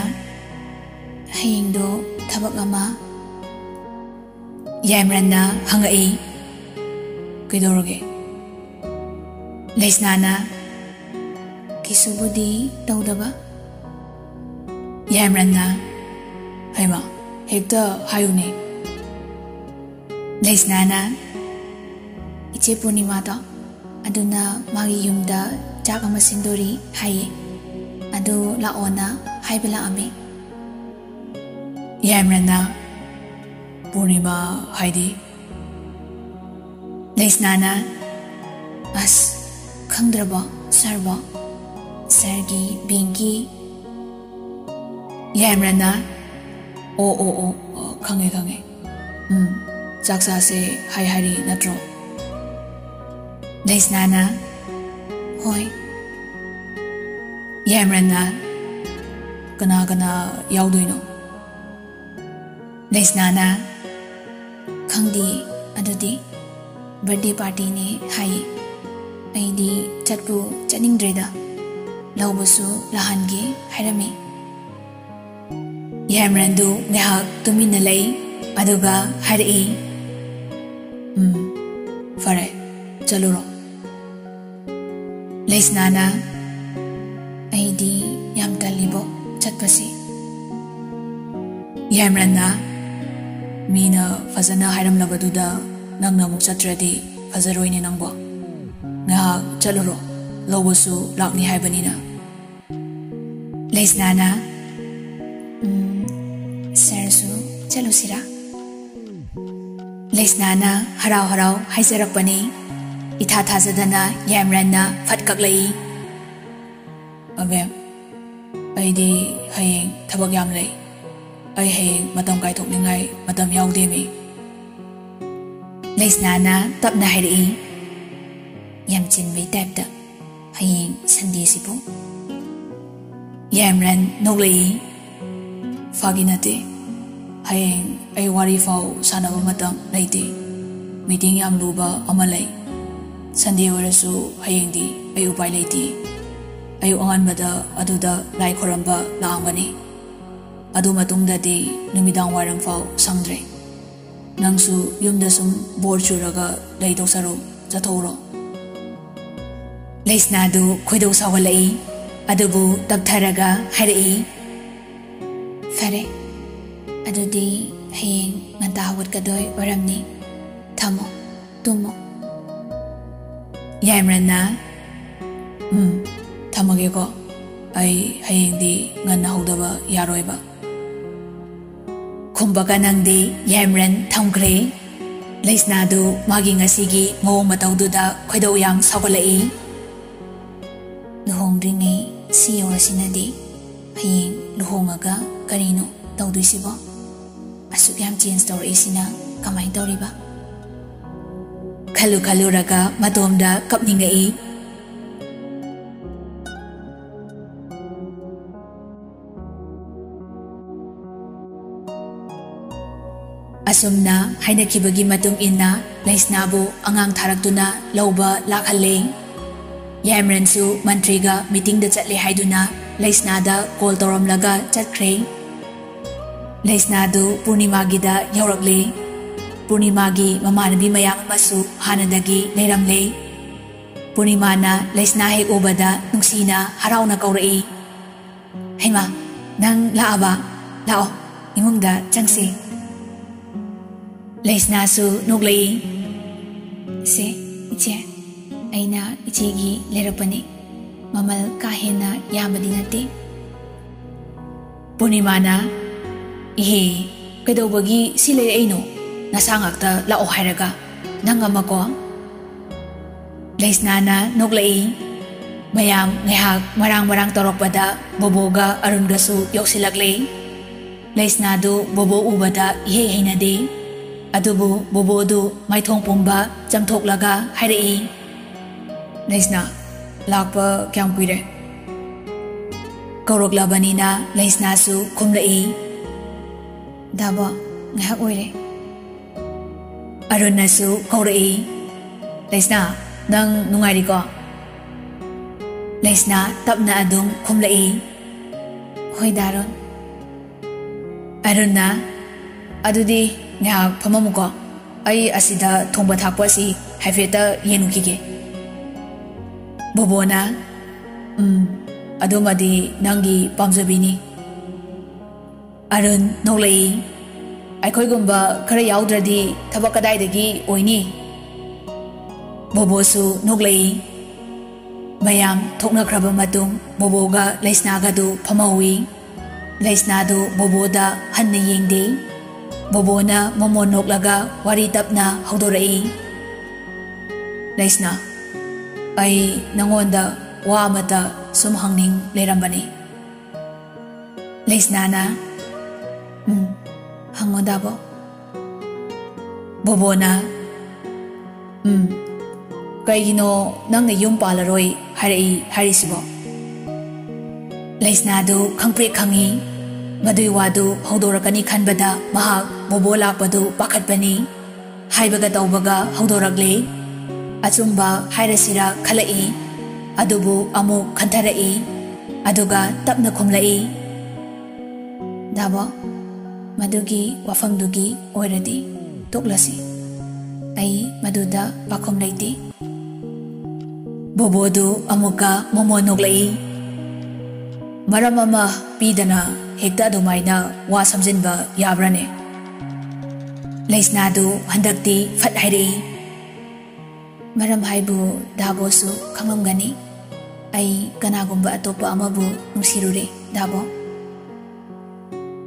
ꯍꯌꯦꯡꯗꯣ ꯊꯕꯛ ꯑꯃ ꯌꯥꯏꯃꯔꯟꯅ ꯍꯪꯉꯛꯏ ꯀꯩꯗꯧꯔꯒꯦ ꯂꯩꯁꯅꯥꯅ ꯀꯩꯁꯨꯕꯨꯗꯤ ꯇꯧꯗꯕ ꯌꯥꯏꯃꯔꯟꯅ ꯍꯩꯃ ꯍꯦꯛꯇ ꯍꯥꯏꯌꯨꯅꯦ ꯂꯩꯁꯅꯥꯅ ꯏꯆꯦ ꯄꯨꯔꯅꯤꯃꯥꯗꯣ ꯑꯗꯨꯅ ꯃꯥꯒꯤ ꯌꯨꯝꯗ ꯆꯥꯛ ꯑꯃ ꯁꯤꯟꯗꯣꯔꯤ ꯍꯥꯏꯌꯦ ꯑꯗꯨ ꯂꯥꯛꯑꯣꯅ ꯍꯥꯏꯕ ꯂꯥꯛꯑꯝꯃꯤ ꯌꯥꯏꯃꯔꯟꯅ ꯄꯨꯔꯅꯤꯃꯥ ꯍꯥꯏꯗꯤ ꯂꯩꯁꯅꯥꯅ ꯑꯁ ꯈꯪꯗ꯭ꯔꯕꯣ ꯁꯥꯔꯕꯣ ꯁꯥꯔꯒꯤ 얌란나 오오오 어, 강해 강해 음 작사세 하이하리 나트로 네스나나 호이 얌란나 그나 그나 야우도이노 네스나나 강디 아두디 बर्थडे पार्टी ने हाई अदी चटपू चनिंग्रेदा लौबसु लहानगे हैरमी ꯌꯥꯏꯃꯔꯟꯗꯨ ꯉꯥꯏꯍꯥꯛ ꯇꯨꯃꯤꯟꯅ ꯂꯩ ꯑꯗꯨꯒ ꯍꯥꯏꯔꯛꯏ ꯎꯝ ꯐꯔꯦ ꯆꯠꯂꯨꯔꯣ ꯂꯩꯁꯅꯥꯅ ꯑꯩꯗꯤ ꯌꯥꯝ ꯇꯜꯂꯤꯕꯣ ꯆꯠꯄꯁꯤ ꯌꯥꯏꯃꯔꯟꯅ ꯃꯤꯅ ꯐꯖꯅ ꯍꯥꯏꯔꯝꯂꯕꯗꯨꯗ ꯅꯪꯅ ꯑꯃꯨꯛ ꯆꯠꯇ꯭ꯔꯗꯤ ꯐꯖꯔꯣꯏꯅꯦ ꯅꯪꯕꯣ ꯉꯥꯏꯍꯥꯛ ꯆꯠꯂꯨꯔꯣ ꯂꯧꯕꯁꯨ ꯂꯥꯛꯅꯤ ꯍꯥꯏꯕꯅꯤꯅ ꯂꯩꯁꯅꯥꯅ ꯁꯥꯔꯁꯨ ꯆꯠꯂꯨꯁꯤꯔꯥ ꯂꯩꯁꯅꯥꯅ ꯍꯔꯥꯎ ꯍꯔꯥꯎ ꯍꯥꯏꯖꯔꯛꯄꯅꯤ ꯏꯊꯥ ꯊꯥꯖꯗꯅ ꯌꯥꯏꯃꯔꯟꯅ ꯐꯠ ꯀꯛꯂꯛꯏ ꯑꯕꯦꯝ ꯑꯩꯗꯤ ꯍꯌꯦꯡ ꯊꯕꯛ ꯌꯥꯝ ꯂꯩ ꯑꯩ ꯍꯌꯦꯡ ꯃꯇꯝ ꯀꯥꯏꯊꯣꯛꯅꯤꯡꯉꯥꯏ ꯃꯇꯝ ꯌꯥꯎꯗꯦꯃꯤ ꯂꯩꯁꯅꯥꯅ ꯇꯞꯅ ꯍꯥꯏꯔꯛꯏ ꯌꯥꯝ ꯆꯤꯟꯕꯩ ꯇꯥꯏꯞꯇ ꯍꯌꯦꯡ ꯁꯟꯗꯦꯁꯤꯕꯨ ꯌꯥꯏꯃꯔꯟ ꯅꯣꯛꯂꯛꯏ ꯐꯥꯒꯤ ꯅꯠꯇꯦ ꯍꯌꯦꯡ ꯑꯩ ꯋꯥꯔꯤ ꯐꯥꯎ ꯁꯥꯟꯅꯕ ꯃꯇꯝ ꯂꯩꯇꯦ ꯃꯤꯇꯤꯡ ꯌꯥꯝ ꯂꯨꯕ ꯑꯃ ꯂꯩ ꯁꯟꯗꯦ ꯑꯣꯏꯔꯁꯨ ꯍꯌꯦꯡꯗꯤ ꯑꯩ ꯎꯄꯥꯏ ꯂꯩꯇꯦ ꯑꯌꯨꯛ ꯑꯉꯟꯕꯗ ꯑꯗꯨꯗ ꯂꯥꯏ ꯈꯣꯏꯔꯝꯕ ꯂꯥꯛꯑꯝꯒꯅꯤ ꯑꯗꯨ ꯃꯇꯨꯡꯗꯗꯤ ꯅꯨꯃꯤꯗꯥꯡ ꯋꯥꯏꯔꯝ ꯐꯥꯎ ꯁꯪꯗ꯭ꯔꯦ ꯅꯪꯁꯨ ꯌꯨꯝꯗ ꯁꯨꯝ ꯕꯣꯔ ꯆꯨꯔꯒ ꯂꯩꯗꯧ ꯁꯔꯨꯛ ꯆꯠꯊꯣꯛꯎꯔꯣ ꯂꯩꯁꯅꯥꯗꯨ ꯈꯣꯏꯗꯧ ꯁꯥꯎꯒꯠꯂꯛꯏ ꯑꯗꯨꯕꯨ ꯇꯞꯊꯔꯒ ꯍꯥꯏꯔꯛꯏ ꯐꯔꯦ ꯑꯗꯨꯗꯤ ꯍꯌꯦꯡ ꯉꯟꯇꯥ ꯍꯧꯒꯠꯀꯗꯣꯏ ꯑꯣꯏꯔꯝꯅꯤ ꯊꯝꯃꯣ ꯇꯨꯝꯃꯣ ꯌꯥꯏꯃꯔꯟꯅ ꯎꯝ ꯊꯝꯃꯒꯦꯀꯣ ꯑꯩ ꯍꯌꯦꯡꯗꯤ ꯉꯟꯅ ꯍꯧꯗꯕ ꯌꯥꯔꯣꯏꯕ ꯈꯨꯝꯕꯒ ꯅꯪꯗꯤ ꯌꯥꯏꯃꯔꯟ ꯊꯝꯈ꯭ꯔꯦ ꯂꯩꯁꯅꯥꯗꯨ ꯃꯥꯒꯤ ꯉꯁꯤꯒꯤ ꯃꯑꯣꯡ ꯃꯇꯧꯗꯨꯗ ꯈꯣꯏꯗꯧ ꯌꯥꯝ ꯁꯥꯎꯒꯠꯂꯛꯏ ꯂꯨꯍꯣꯡꯗ꯭ꯔꯤꯉꯩ ꯁꯤ ꯌꯧꯔꯁꯤꯅꯗꯤ ꯍꯌꯦꯡ ꯂꯨꯍꯣꯡꯉꯒ ꯀꯔꯤꯅꯣ ꯇꯧꯗꯣꯏꯁꯤꯕꯣ Masubiyam store isina kamay dori ba? Kalu kalu raga matomda kap ningai. E. Asumna haina kibagi matum inna laisnabo angang tharaktuna lauba lakhalle. Yamransu mantriga meeting da chatle haiduna laisnada call torom laga chatkhreng. ಲೈಸ್ನಾದು ಪೂರ್ಣಿಮಾಗಿದ ಯೌರಗ್ಲಿ ಪೂರ್ಣಿಮಾಗಿ ಮಮಾನಬಿ ಮಯಾಮ ಮಸು ಹಾನದಗಿ ಲೈರಮ್ಲಿ ಪೂರ್ಣಿಮಾನ ಲೈಸ್ನಾ ಹೇಗ್ ಓಬದ ನುಂಗ್ಸಿನ ಹರಾವ್ನ ಕೌರೈ ಹೇಮಾ ನಂಗ್ ಲಾಬ ಲಾಒ ಇಮುಂಗ್ದ ಚಂಗ್ಸಿ ಲೈಸ್ನಾಸು ನುಗ್ಲೈ ಸೆ ಇಚೆ ಐನಾ ಇಚೆಗಿ ಲೇರಪ್ಪನೆ ಮಮಲ್ ಕಾಹೆನ ಯಾಮದಿ ನತೆ ಪೂರ್ಣಿಮಾನ ꯏꯍꯦ ꯀꯩꯗꯧꯕꯒꯤ ꯁꯤ ꯂꯩꯔꯛꯏꯅꯣ ꯅꯁꯥ ꯉꯥꯛꯇ ꯂꯥꯛꯑꯣ ꯍꯥꯏꯔꯒ ꯅꯪ ꯑꯃꯀꯣ ꯂꯩꯁꯅꯥꯅ ꯅꯣꯛꯂꯛꯏ ꯃꯌꯥꯝ ꯉꯥꯏꯍꯥꯛ ꯃꯔꯥꯡ ꯃꯔꯥꯡ ꯇꯧꯔꯛꯄꯗ ꯕꯣꯕꯣꯒ ꯑꯔꯨꯟꯒꯁꯨ ꯌꯧꯁꯤꯜꯂꯛꯂꯦ ꯂꯩꯁꯅꯥꯗꯨ ꯕꯣꯕꯣ ꯎꯕꯗ ꯏꯍꯩ ꯍꯩꯅꯗꯦ ꯑꯗꯨꯕꯨ ꯕꯣꯕꯣꯗꯨ ꯃꯥꯏꯊꯣꯡ ꯄꯨꯝꯕ ꯆꯝꯊꯣꯛꯂꯒ ꯍꯥꯏꯔꯛꯏ ꯂꯩꯁꯅꯥ ꯂꯥꯛꯄ ꯀꯌꯥꯝ ꯀꯨꯏꯔꯦ ꯀꯧꯔꯛꯂꯕꯅꯤꯅ ꯂꯩꯁꯅꯥꯁꯨ ꯈꯨꯝꯂꯛꯏ Dabo, ngahak oire. Arun nasu kaurei. Nang nungari ko. Tap na adung kumlai. Hoy daron. Arun na, adudi ngahak pamamu asida thongba thakwa si yenukige. Bobo na, hmm, um, adumadi. Arun ꯅꯣꯛꯂꯛꯏ ꯑꯩꯈꯣꯏꯒꯨꯝꯕ ꯈꯔ ꯌꯥꯎꯗ꯭ꯔꯗꯤ ꯊꯕꯛ ꯀꯗꯥꯏꯗꯒꯤ ꯑꯣꯏꯅꯤ ꯕꯣꯕꯣꯁꯨ ꯅꯣꯛꯂꯛꯏ ꯃꯌꯥꯝ ꯊꯣꯛꯅꯈ꯭ꯔꯕ ꯃꯇꯨꯡ ꯕꯣꯕꯣꯒ ꯂꯩꯁꯅꯥꯒꯗꯨ ꯐꯝꯍꯧꯏ ꯂꯩꯁꯅꯥꯗꯨ ꯕꯣꯕꯣꯗ ꯍꯟꯅ ꯌꯦꯡꯗꯦ ꯕꯣꯕꯣꯅ ꯃꯃꯣꯟ ꯅꯣꯛꯂꯒ ꯋꯥꯔꯤ ꯇꯞꯅ ꯍꯧꯗꯣꯔꯛꯏ ꯂꯩꯁꯅꯥ ꯑꯩ ꯅꯪꯉꯣꯟꯗ ꯋꯥ ꯑꯃꯇ ꯁꯨꯝ ꯍꯪꯅꯤꯡ ꯂꯩꯔꯝꯕꯅꯤ ꯂꯩꯁꯅꯥꯅ 嗯，很么大不？Bobo na. Hmm. Kay gino nang ngayong palaroy harai hari sibo. Lais na do kang pre kangi. Madoy wado hawdora kani kanbada mahag bobola padu pakat bani. Hay baga tau baga hawdora gle. Atsumba hayra sira kalai. Adubo amu kantarai. Aduga tap na kumlai. Dabo? Dabo? ꯃꯗꯨꯒꯤ ꯋꯥꯐꯝꯗꯨꯒꯤ ꯑꯣꯏꯔꯗꯤ ꯇꯣꯛꯂꯁꯤ ꯑꯩ ꯃꯗꯨꯗ ꯄꯥꯈꯨꯝ ꯂꯩꯇꯦ ꯕꯣꯕꯣꯗꯨ ꯑꯃꯨꯛꯀ ꯃꯣꯃꯣ ꯅꯣꯛꯂꯛꯏ ꯃꯔꯝ ꯑꯃ ꯄꯤꯗꯅ ꯍꯦꯛꯇ ꯑꯗꯨꯃꯥꯏꯅ ꯋꯥ ꯁꯝꯖꯤꯟꯕ ꯌꯥꯕ꯭ꯔꯅꯦ ꯂꯩꯁꯅꯥꯗꯨ ꯍꯟꯗꯛꯇꯤ ꯐꯠ ꯍꯥꯏꯔꯛꯏ ꯃꯔꯝ ꯍꯥꯏꯕꯨ ꯗꯥꯕꯣꯁꯨ ꯈꯪꯂꯝꯒꯅꯤ ꯑꯩ ꯀꯅꯥꯒꯨꯝꯕ ꯑꯇꯣꯞꯄ ꯑꯃꯕꯨ ꯅꯨꯡꯁꯤꯔꯨꯔꯦ ꯗꯥꯕꯣ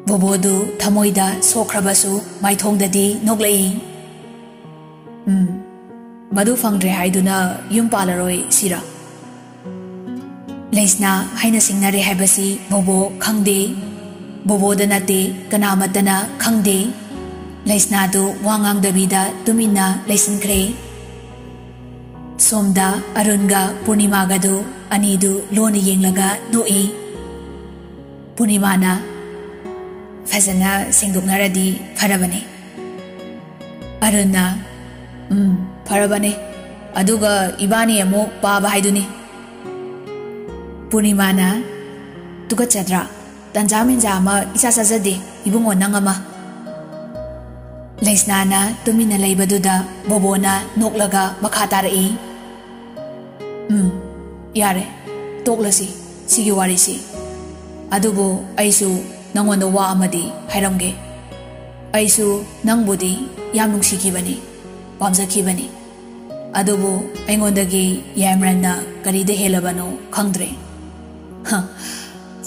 ꯕꯣꯕꯣꯗꯨ ꯊꯃꯣꯏꯗ ꯁꯣꯛꯈ꯭ꯔꯕꯁꯨ ꯃꯥꯏꯊꯣꯡꯗꯗꯤ ꯅꯣꯛꯂꯛꯏ ꯎꯝ ꯃꯗꯨ ꯐꯪꯗ꯭ꯔꯦ ꯍꯥꯏꯗꯨꯅ ꯌꯨꯝ ꯄꯥꯜꯂꯔꯣꯏ ꯁꯤꯔ ꯂꯩꯁꯅꯥ ꯍꯥꯏꯅ ꯁꯤꯡꯅꯔꯦ ꯍꯥꯏꯕꯁꯤ ꯕꯣꯕꯣ ꯈꯪꯗꯦ ꯕꯣꯕꯣꯗ ꯅꯠꯇꯦ ꯀꯅꯥꯃꯠꯇꯅ ꯈꯪꯗꯦ ꯂꯩꯁꯅꯥꯗꯨ ꯋꯥ ꯉꯥꯡꯗꯕꯤꯗ ꯇꯨꯃꯤꯟꯅ ꯂꯩꯁꯤꯟꯈ꯭ꯔꯦ ꯁꯣꯝꯗ ꯑꯔꯨꯟꯒ ꯄꯨꯔꯅꯤꯃꯥꯒꯗꯨ ꯑꯅꯤꯗꯨ ꯂꯣꯟꯅ ꯌꯦꯡꯂꯒ ꯅꯣꯛꯏ ꯄꯨꯔꯅꯤꯃꯥꯅ ꯐꯖꯅ ꯁꯦꯡꯗꯣꯛꯅꯔꯗꯤ ꯐꯔꯕꯅꯤ ꯑꯔꯨꯟꯅ ꯎꯝ ꯐꯔꯕꯅꯤ ꯑꯗꯨꯒ ꯏꯕꯥꯅꯤ ꯑꯃꯨꯛ ꯄꯥꯕ ꯍꯥꯏꯗꯨꯅꯤ ꯄꯨꯔꯅꯤꯃꯥꯅ ꯇꯨꯀꯠꯆꯗ꯭ꯔꯥ ꯇꯟꯖꯥ ꯃꯦꯟꯖꯥ ꯑꯃ ꯏꯆꯥ ꯆꯥꯖꯗꯦ ꯏꯕꯨꯡꯉꯣ ꯅꯪ ꯑꯃ ꯂꯩꯁꯅꯥꯅ ꯇꯨꯃꯤꯟꯅ ꯂꯩꯕꯗꯨꯗ ꯕꯣꯕꯣꯅ ꯅꯣꯛꯂꯒ ꯃꯈꯥ ꯇꯥꯔꯛꯏ ꯎꯝ ꯌꯥꯔꯦ ꯇꯣꯛꯂꯁꯤ ꯁꯤꯒꯤ ꯋꯥꯔꯤꯁꯤ ꯑꯗꯨꯕꯨ ꯑꯩꯁꯨ ꯅꯪꯉꯣꯟꯗ ꯋꯥ ꯑꯃꯗꯤ ꯍꯥꯏꯔꯝꯒꯦ ꯑꯩꯁꯨ ꯅꯪꯕꯨꯗꯤ ꯌꯥꯝ ꯅꯨꯡꯁꯤꯈꯤꯕꯅꯤ ꯄꯥꯝꯖꯈꯤꯕꯅꯤ ꯑꯗꯨꯕꯨ ꯑꯩꯉꯣꯟꯗꯒꯤ ꯌꯥꯏꯃꯔꯟꯅ ꯀꯔꯤꯗ ꯍꯦꯜꯂꯕꯅꯣ ꯈꯪꯗ꯭ꯔꯦ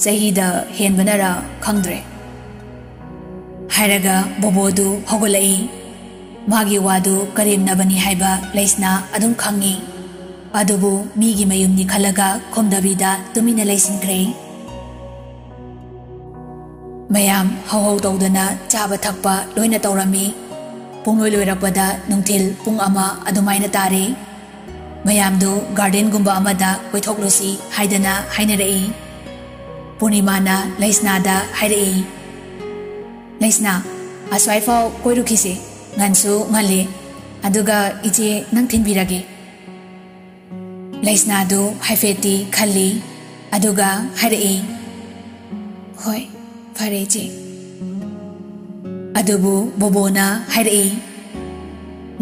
ꯆꯍꯤꯗ ꯍꯦꯟꯕꯅꯔ ꯈꯪꯗ꯭ꯔꯦ ꯍꯥꯏꯔꯒ ꯕꯣꯕꯣꯗꯨ ꯍꯧꯒꯠꯂꯛꯏ ꯃꯥꯒꯤ ꯋꯥꯗꯨ ꯀꯔꯦꯝꯅꯕꯅꯤ ꯍꯥꯏꯕ ꯂꯩꯁꯅꯥ ꯑꯗꯨꯝ ꯈꯪꯉꯤ ꯑꯗꯨꯕꯨ ꯃꯤꯒꯤ ꯃꯌꯨꯝꯅꯤ ꯈꯜꯂꯒ ꯈꯨꯝꯗꯕꯤꯗ ꯇꯨꯃꯤꯟꯅ ꯂꯩꯁꯤꯟꯈ꯭ꯔꯦ ꯃꯌꯥꯝ ꯍꯧꯍꯧ ꯇꯧꯗꯅ ꯆꯥꯕ ꯊꯛꯄ ꯂꯣꯏꯅ ꯇꯧꯔꯝꯃꯤ ꯄꯨꯡꯂꯣꯏ ꯂꯣꯏꯔꯛꯄꯗ ꯅꯨꯡꯊꯤꯜ ꯄꯨꯡ ꯑꯃ ꯑꯗꯨꯃꯥꯏꯅ ꯇꯥꯔꯦ ꯃꯌꯥꯝꯗꯨ ꯒꯥꯔꯗꯦꯟꯒꯨꯝꯕ ꯑꯃꯗ ꯀꯣꯏꯊꯣꯛꯂꯨꯁꯤ ꯍꯥꯏꯗꯅ ꯍꯥꯏꯅꯔꯛꯏ ꯄꯨꯔꯅꯤꯃꯥꯅ ꯂꯩꯁꯅꯥꯗ ꯍꯥꯏꯔꯛꯏ ꯂꯩꯁꯅꯥ ꯑꯁ꯭ꯋꯥꯏꯐꯥꯎ ꯀꯣꯏꯔꯨꯈꯤꯁꯤ ꯉꯟꯁꯨ ꯉꯜꯂꯤ ꯑꯗꯨꯒ ꯏꯆꯦ ꯅꯪ ꯊꯤꯟꯕꯤꯔꯒꯦ ꯂꯩꯁꯅꯥꯗꯨ ꯍꯥꯏꯐꯦꯠꯇꯤ ꯈꯜꯂꯤ ꯑꯗꯨꯒ ꯍꯥꯏꯔꯛꯏ ꯍꯣꯏ ꯐꯔꯦ ꯏꯆꯦ ꯑꯗꯨꯕꯨ ꯕꯣꯕꯣꯅ ꯍꯥꯏꯔꯛꯏ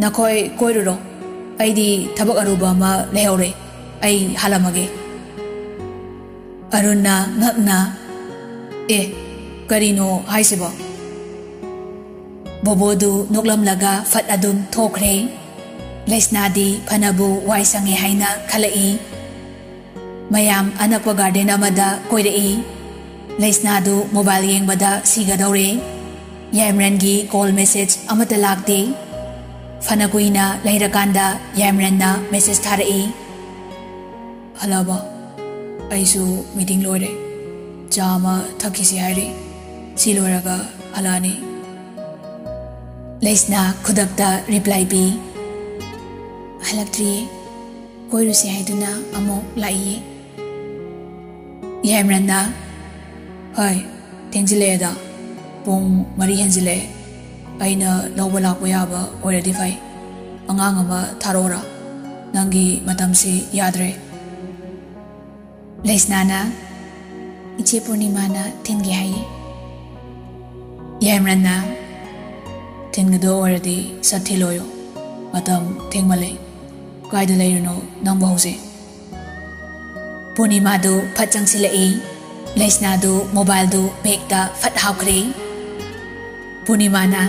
ꯅꯈꯣꯏ ꯀꯣꯏꯔꯨꯔꯣ ꯑꯩꯗꯤ ꯊꯕꯛ ꯑꯔꯨꯕ ꯑꯃ ꯂꯩꯍꯧꯔꯦ ꯑꯩ ꯍꯜꯂꯝꯃꯒꯦ ꯑꯔꯨꯟꯅ ꯉꯛꯅ ꯑꯦ ꯀꯔꯤꯅꯣ ꯍꯥꯏꯁꯤꯕꯣ ꯕꯣꯕꯣꯗꯨ ꯅꯣꯛꯂꯝꯂꯒ ꯐꯠ ꯑꯗꯨꯝ ꯊꯣꯛꯈ꯭ꯔꯦ ꯂꯩꯁꯅꯥꯗꯤ ꯐꯅꯕꯨ ꯋꯥꯏ ꯁꯪꯉꯦ ꯍꯥꯏꯅ ꯈꯜꯂꯛꯏ ꯃꯌꯥꯝ ꯑꯅꯛꯄ ꯒꯥꯔꯗꯦꯟ ꯑꯃꯗ ꯀꯣꯏꯔꯛꯏ ꯂꯩꯁꯅꯥꯗꯨ ꯃꯣꯕꯥꯏꯜ ꯌꯦꯡꯕꯗ ꯁꯤꯒꯗꯧꯔꯦ ꯌꯥꯏꯃꯔꯟꯒꯤ ꯀꯣꯜ ꯃꯦꯁꯦꯖ ꯑꯃꯠꯇ ꯂꯥꯛꯇꯦ ꯐꯅ ꯀꯨꯏꯅ ꯂꯩꯔꯀꯥꯟꯗ ꯌꯥꯏꯃꯔꯟꯅ ꯃꯦꯁꯦꯖ ꯊꯥꯔꯛꯏ ꯍꯜꯂꯕ ꯑꯩꯁꯨ ꯃꯤꯇꯤꯡ ꯂꯣꯏꯔꯦ ꯆꯥ ꯑꯃ ꯊꯛꯈꯤꯁꯤ ꯍꯥꯏꯔꯤ ꯁꯤ ꯂꯣꯏꯔꯒ ꯍꯜꯂꯛꯑꯅꯤ ꯂꯩꯁꯅꯥ ꯈꯨꯗꯛꯇ ꯔꯤꯄ꯭ꯂꯥꯏ ꯄꯤ ꯍꯜꯂꯛꯇ꯭ꯔꯤꯌꯦ ꯀꯣꯏꯔꯨꯁꯤ ꯍꯥꯏꯗꯨꯅ ꯑꯃꯨꯛ ꯂꯥꯛꯏꯌꯦ ꯌꯥꯏꯃꯔꯟꯅ ꯍꯣꯏ ꯊꯦꯡꯖꯤꯜꯂꯛꯑꯦꯗ ꯄꯨꯡ ꯃꯔꯤ ꯍꯦꯟꯖꯤꯜꯂꯛꯑꯦ ꯑꯩꯅ ꯂꯧꯕ ꯂꯥꯛꯄ ꯌꯥꯕ ꯑꯣꯏꯔꯗꯤ ꯐꯩ ꯑꯉꯥꯡ ꯑꯃ ꯊꯥꯔꯛꯑꯣꯔꯥ ꯅꯪꯒꯤ ꯃꯇꯝꯁꯤ ꯌꯥꯗ꯭ꯔꯦ ꯂꯩꯁꯅꯥꯅ ꯏꯆꯦ ꯄꯨꯔꯅꯤꯃꯥꯅ ꯊꯤꯟꯒꯦ ꯍꯥꯏꯌꯦ ꯌꯥꯏꯃꯔꯟꯅ ꯊꯤꯟꯒꯗꯧ ꯑꯣꯏꯔꯗꯤ ꯁꯠ ꯊꯤꯜꯂꯣꯌꯣ ꯃꯇꯝ ꯊꯦꯡꯃꯜꯂꯦ ꯀꯥꯏꯗ ꯂꯩꯔꯤꯅꯣ ꯅꯪꯕꯨ ꯍꯧꯖꯤꯛ ꯄꯨꯔꯅꯤꯃꯥꯗꯨ ꯐꯠ ꯆꯪꯁꯤꯜꯂꯛꯏ ꯂꯩꯁꯅꯥꯗꯨ ꯃꯣꯕꯥꯏꯜꯗꯨ ꯕꯦꯛꯇ ꯐꯠ ꯍꯥꯞꯈ꯭ꯔꯦ ꯄꯨꯔꯅꯤꯃꯥꯅ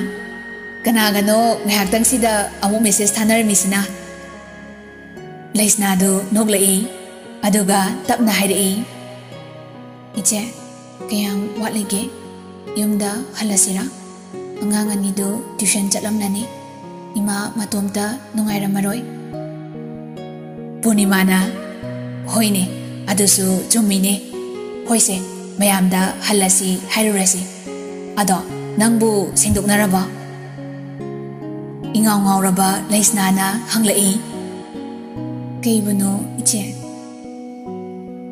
ꯀꯅꯥꯒꯅꯣ ꯉꯥꯏꯍꯥꯛꯇꯪꯁꯤꯗ ꯑꯃꯨꯛ ꯃꯦꯁꯦꯖ ꯊꯥꯅꯔꯝꯃꯤꯁꯤꯅ ꯂꯩꯁꯅꯥꯗꯨ ꯅꯣꯛꯂꯛꯏ ꯑꯗꯨꯒ ꯇꯞꯅ ꯍꯥꯏꯔꯛꯏ ꯏꯆꯦ ꯀꯌꯥꯝ ꯋꯥꯠꯂꯤꯒꯦ ꯌꯨꯝꯗ ꯍꯜꯂꯁꯤꯔꯥ ꯑꯉꯥꯡ ꯑꯅꯤꯗꯨ ꯇ꯭ꯌꯨꯁꯟ ꯆꯠꯂꯝꯂꯅꯤ ꯏꯃꯥ ꯃꯇꯣꯝꯇ ꯅꯨꯡꯉꯥꯏꯔꯝꯃꯔꯣꯏ ꯄꯨꯔꯅꯤꯃꯥꯅ ꯍꯣꯏꯅꯦ ꯑꯗꯨꯁꯨ ꯆꯨꯝꯃꯤꯅꯦ ꯍꯣꯏꯁꯦ ꯃꯌꯥꯝꯗ ꯍꯜꯂꯁꯤ ꯍꯥꯏꯔꯨꯔꯁꯤ ꯑꯗꯣ ꯅꯪꯕꯨ ꯁꯦꯡꯗꯣꯛꯅꯔꯕ ꯏꯉꯥꯎ ꯉꯥꯎꯔꯕ ꯂꯩꯁꯅꯥꯅ ꯍꯪꯂꯛꯏ ꯀꯩꯕꯨꯅꯣ ꯏꯆꯦ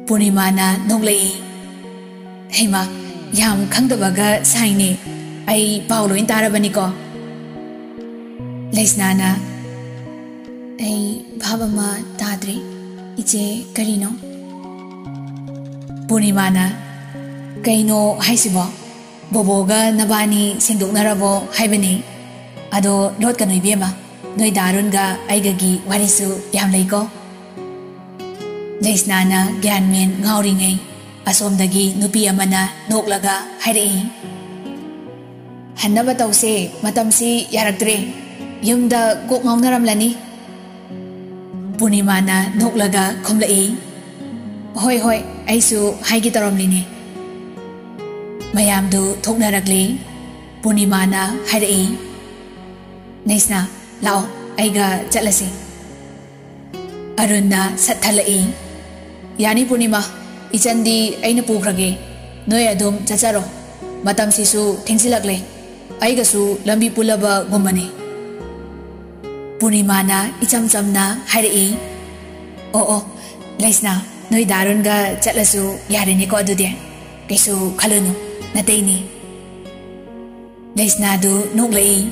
ꯄꯨꯔꯅꯤꯃꯥꯅ ꯅꯣꯛꯂꯛꯏ ꯍꯩꯃꯥ ꯌꯥꯝ ꯈꯪꯗꯕꯒ ꯁꯥꯏꯅꯦ ꯑꯩ ꯄꯥꯎ ꯂꯣꯏ ꯇꯥꯔꯕꯅꯤꯀꯣ ꯂꯩꯁꯅꯥꯅ ꯑꯩ ꯚꯥꯕ ꯑꯃ ꯇꯥꯗ꯭ꯔꯤ ꯏꯆꯦ ꯀꯔꯤꯅꯣ ꯄꯨꯔꯅꯤꯃꯥꯅ ꯀꯩꯅꯣ ꯍꯥꯏꯁꯤꯕꯣ ꯕꯣꯕꯣꯒ ꯅꯕꯥꯅꯤ ꯁꯦꯡꯗꯣꯛꯅꯔꯕꯣ ꯍꯥꯏꯕꯅꯤ ꯑꯗꯣ ꯂꯣꯠꯀꯅꯨ ꯏꯕꯦꯝꯃ ꯅꯣꯏ ꯗꯥꯔꯨꯟꯒ ꯑꯩꯒꯒꯤ ꯋꯥꯔꯤꯁꯨ ꯌꯥꯝ ꯂꯩꯀꯣ ꯂꯩꯁꯅꯥꯅ ꯒ꯭ꯌꯥꯟ ꯃꯦꯟ ꯉꯥꯎꯔꯤꯉꯩ ꯑꯁꯣꯝꯗꯒꯤ ꯅꯨꯄꯤ ꯑꯃꯅ ꯅꯣꯛꯂꯒ ꯍꯥꯏꯔꯛꯏ ꯍꯟꯅꯕ ꯇꯧꯁꯦ ꯃꯇꯝꯁꯤ ꯌꯥꯔꯛꯇ꯭ꯔꯦ ꯌꯨꯝꯗ ꯀꯣꯛ ꯉꯥꯎꯅꯔꯝꯂꯅꯤ ꯄꯨꯔꯅꯤꯃꯥꯅ ꯅꯣꯛꯂꯒ ꯈꯨꯝꯂꯛꯏ ꯍꯣꯏ ꯍꯣꯏ ꯑꯩꯁꯨ ꯍꯥꯏꯒꯦ ꯇꯧꯔꯝꯂꯤꯅꯦ ꯃꯌꯥꯝꯗꯨ ꯊꯣꯛꯅꯔꯛꯂꯤ ꯄꯨꯔꯅꯤꯃꯥꯅ ꯍꯥꯏꯔꯛꯏ ꯅꯩꯁꯅꯥ ꯂꯥꯛꯑꯣ ꯑꯩꯒ ꯆꯠꯂꯁꯤ ꯑꯔꯨꯟꯅ ꯁꯠꯊꯠꯂꯛꯏ ꯌꯥꯅꯤ ꯄꯨꯔꯅꯤꯃꯥ ꯏꯆꯟꯗꯤ ꯑꯩꯅ ꯄꯨꯈ꯭ꯔꯒꯦ ꯅꯣꯏ ꯑꯗꯨꯝ ꯆꯠꯆꯔꯣ ꯃꯇꯝꯁꯤꯁꯨ ꯊꯦꯡꯖꯤꯜꯂꯛꯂꯦ ꯑꯩꯒꯁꯨ ꯂꯝꯕꯤ ꯄꯨꯜꯂꯕꯒꯨꯝꯕꯅꯤ ꯄꯨꯔꯅꯤꯃꯥꯅ ꯏꯆꯝ ꯆꯝꯅ ꯍꯥꯏꯔꯛꯏ ꯑꯣ ꯑꯣ ꯂꯩꯁꯅꯥ noi darun ga chatlasu yarene ko adu số kaisu khalunu na lấy leisna du nuk lai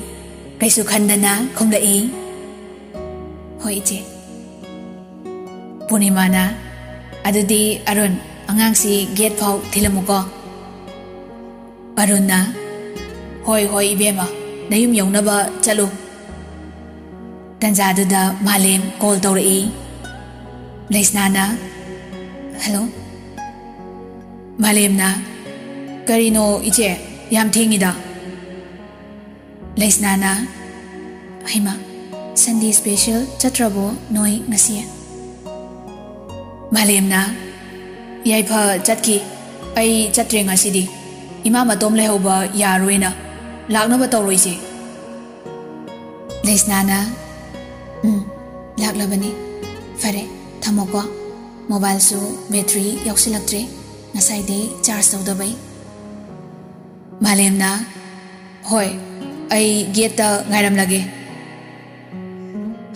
kaisu khandana khum lai hoi je punima na adu di arun angang si gate phau thilamu ko arun na hoi hoi ibema nayum yongna ba chalu tanja du da malem call lấy leisna na Hello? Malemna, karino iche, yam thingi da. Laisna na, Haima, Sunday special chatrabo noi ngasiya. Malemna, yai pha chatki, ai chatre ngasi di. Ima matom leho ba yaroi na, lakna ba tawroi si. Laisna na, um, hmm. laklabani, fare, thamo ko. Mobile सु battery मोबाइलसु battery यौसिलक्ट्रे नसाइदे charge हम ना होए I get गायरम लगे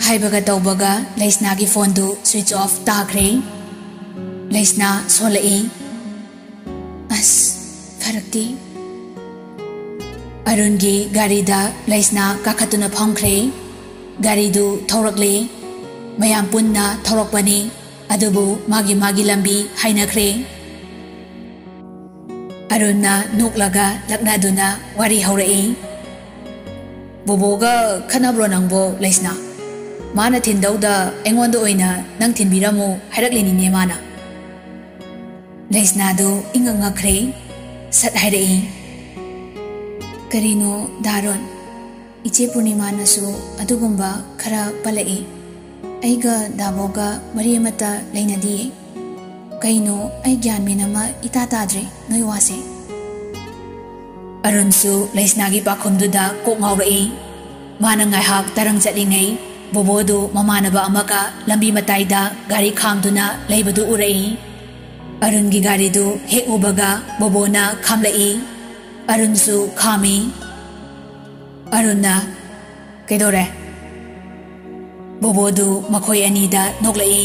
हाय बगा तो बगा लेस ना की फ़ोन दो स्विच ऑफ़ ताक रे लेस ताखरे लेसना सोलई बस फरकती अरुण की गाड़ी दा लेस ना लेसना काखतुना फोंखरे गाड़ी दु थौरकले मयाम पुन्ना थौरकपनी ꯑꯗꯨꯕꯨ ꯃꯥꯒꯤ ꯃꯥꯒꯤ ꯂꯝꯕꯤ ꯍꯥꯏꯅꯈ꯭ꯔꯦ ꯑꯔꯨꯟꯅ ꯅꯣꯛꯂꯒ ꯂꯛꯅꯗꯨꯅ ꯋꯥꯔꯤ ꯍꯧꯔꯛꯏ ꯕꯣꯕꯣꯒ ꯈꯠꯅꯕ꯭ꯔꯣ ꯅꯪꯕꯣ ꯂꯩꯁꯅꯥ ꯃꯥꯅ ꯊꯤꯟꯗꯧꯗ ꯑꯩꯉꯣꯟꯗ ꯑꯣꯏꯅ ꯅꯪ ꯊꯤꯟꯕꯤꯔꯝꯃꯨ ꯍꯥꯏꯔꯛꯂꯤꯅꯤꯅꯦ ꯃꯥꯅ ꯂꯩꯁꯅꯥꯗꯨ ꯏꯪꯉꯛ ꯉꯛꯈ꯭ꯔꯦ ꯁꯠ ꯍꯥꯏꯔꯛꯏ ꯀꯔꯤꯅꯣ ꯗꯥꯔꯣꯟ ꯏꯆꯦ ꯄꯨꯔꯅꯤꯃꯥꯅꯁꯨ ꯑꯗꯨꯒꯨꯝꯕ ꯈꯔ ꯄꯜꯂꯛꯏ ꯑꯩꯒ ꯗꯥꯕꯣꯒ ꯃꯔꯤ ꯑꯃꯠꯇ ꯂꯩꯅꯗꯤꯌꯦ ꯀꯩꯅꯣ ꯑꯩ ꯒ꯭ꯌꯥꯟ ꯃꯦꯟ ꯑꯃ ꯏꯇꯥ ꯇꯥꯗ꯭ꯔꯦ ꯅꯣꯏ ꯋꯥꯁꯦ ꯑꯔꯨꯟꯁꯨ ꯂꯩꯁꯅꯥꯒꯤ ꯄꯥꯈꯨꯝꯗꯨꯗ ꯀꯣꯛ ꯉꯥꯎꯔꯛꯏ ꯃꯥꯅ ꯉꯥꯏꯍꯥꯛ ꯇꯔꯪ ꯆꯠꯂꯤꯉꯩ ꯕꯣꯕꯣꯗꯨ ꯃꯃꯥꯟꯅꯕ ꯑꯃꯒ ꯂꯝꯕꯤ ꯃꯇꯥꯏꯗ ꯒꯥꯔꯤ ꯈꯥꯝꯗꯨꯅ ꯂꯩꯕꯗꯨ ꯎꯔꯛꯏ ꯑꯔꯨꯟꯒꯤ ꯒꯥꯔꯤꯗꯨ ꯍꯦꯛ ꯎꯕꯒ ꯕꯣꯕꯣꯅ ꯈꯥꯝꯂꯛꯏ ꯑꯔꯨꯟꯁꯨ ꯈꯥꯝꯃꯤ ꯑꯔꯨꯟꯅ ꯀꯩꯗꯧꯔꯦ ꯕꯣꯕꯣꯗꯨ ꯃꯈꯣꯏ ꯑꯅꯤꯗ ꯅꯣꯛꯂꯛꯏ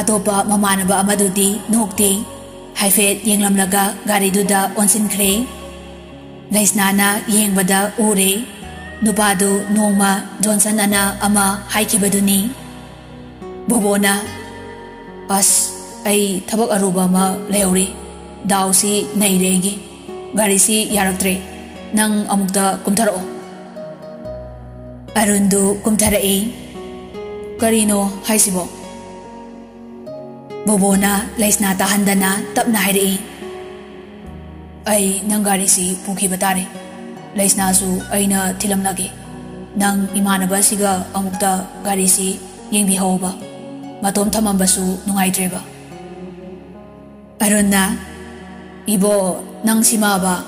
ꯑꯇꯣꯞꯄ ꯃꯃꯥꯟꯅꯕ ꯑꯃꯗꯨꯗꯤ ꯅꯣꯛꯇꯦ ꯍꯥꯏꯐꯦꯠ ꯌꯦꯡꯂꯝꯂꯒ ꯒꯥꯔꯤꯗꯨꯗ ꯑꯣꯟꯁꯤꯟꯈ꯭ꯔꯦ ꯂꯩꯁꯅꯥꯅ ꯌꯦꯡꯕꯗ ꯎꯔꯦ ꯅꯨꯄꯥꯗꯨ ꯅꯣꯡꯃ ꯖꯣꯟꯁꯟ ꯑꯅ ꯑꯃ ꯍꯥꯏꯈꯤꯕꯗꯨꯅꯤ ꯕꯣꯕꯣꯅ ꯑꯁ ꯑꯩ ꯊꯕꯛ ꯑꯔꯨꯕ ꯑꯃ ꯂꯩꯍꯧꯔꯤ ꯗꯥꯎꯁꯤ ꯅꯩꯔꯦ ꯑꯩꯒꯤ ꯒꯥꯔꯤꯁꯤ ꯌꯥꯔꯛꯇ꯭ꯔꯦ ꯅꯪ ꯑꯃꯨꯛꯇ ꯀꯨꯝꯊꯔꯛꯑꯣ ꯑꯔꯨꯟꯗꯨ ꯀꯨꯝꯊꯔꯛꯏ karino haisibo. Bobona lais na tahanda na tap na hairi. Eh. Ay nanggari si puki batari. Lais na su ay na tilam lagi. Nang imanaba siga amukta gari si yung bihaw ba. Matom tamamba su nungay treba. Aron na, ibo nang simaba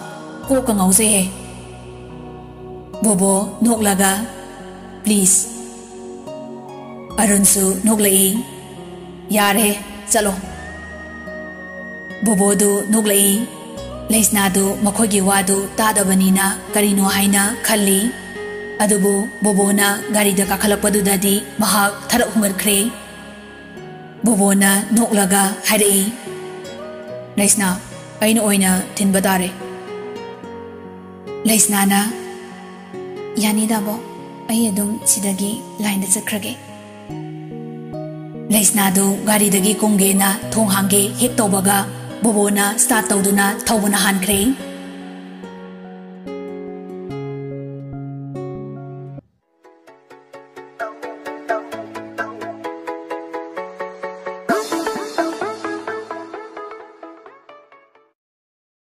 ko kangaw sa he. Bobo, nuklaga, please, ꯑꯔꯨꯟꯁꯨ ꯅꯣꯛꯂꯛꯏ ꯌꯥꯔꯦ ꯆꯠꯂꯣ ꯕꯣꯕꯣꯗꯨ ꯅꯣꯛꯂꯛꯏ ꯂꯩꯁꯅꯥꯗꯨ ꯃꯈꯣꯏꯒꯤ ꯋꯥꯗꯨ ꯇꯥꯗꯕꯅꯤꯅ ꯀꯔꯤꯅꯣ ꯍꯥꯏꯅ ꯈꯜꯂꯤ ꯑꯗꯨꯕꯨ ꯕꯣꯕꯣꯅ ꯒꯥꯔꯤꯗ ꯀꯥꯈꯠꯂꯛꯄꯗꯨꯗꯗꯤ ꯃꯍꯥꯛ ꯊꯔꯛ ꯍꯨꯡꯒꯠꯈ꯭ꯔꯦ ꯕꯣꯕꯣꯅ ꯅꯣꯛꯂꯒ ꯍꯥꯏꯔꯛꯏ ꯂꯩꯁꯅꯥ ꯑꯩꯅ ꯑꯣꯏꯅ ꯊꯤꯟꯕ ꯇꯥꯔꯦ ꯂꯩꯁꯅꯥꯅ ꯌꯥꯅꯤꯗꯥꯕꯣ ꯑꯩ ꯑꯗꯨꯝ ꯁꯤꯗꯒꯤ ꯂꯥꯏꯟꯗ ꯆꯠꯈ꯭ꯔꯒꯦ ꯂꯩꯁꯅꯥꯗꯨ ꯒꯥꯔꯤꯗꯒꯤ ꯀꯨꯝꯒꯦꯅ ꯊꯣꯡ ꯍꯥꯡꯒꯦ ꯍꯦꯛ ꯇꯧꯕꯒ ꯕꯣꯕꯣꯅ ꯁ꯭ꯇꯥꯔꯠ ꯇꯧꯗꯨꯅ ꯊꯧꯕꯅ ꯍꯥꯟꯈ꯭ꯔꯦ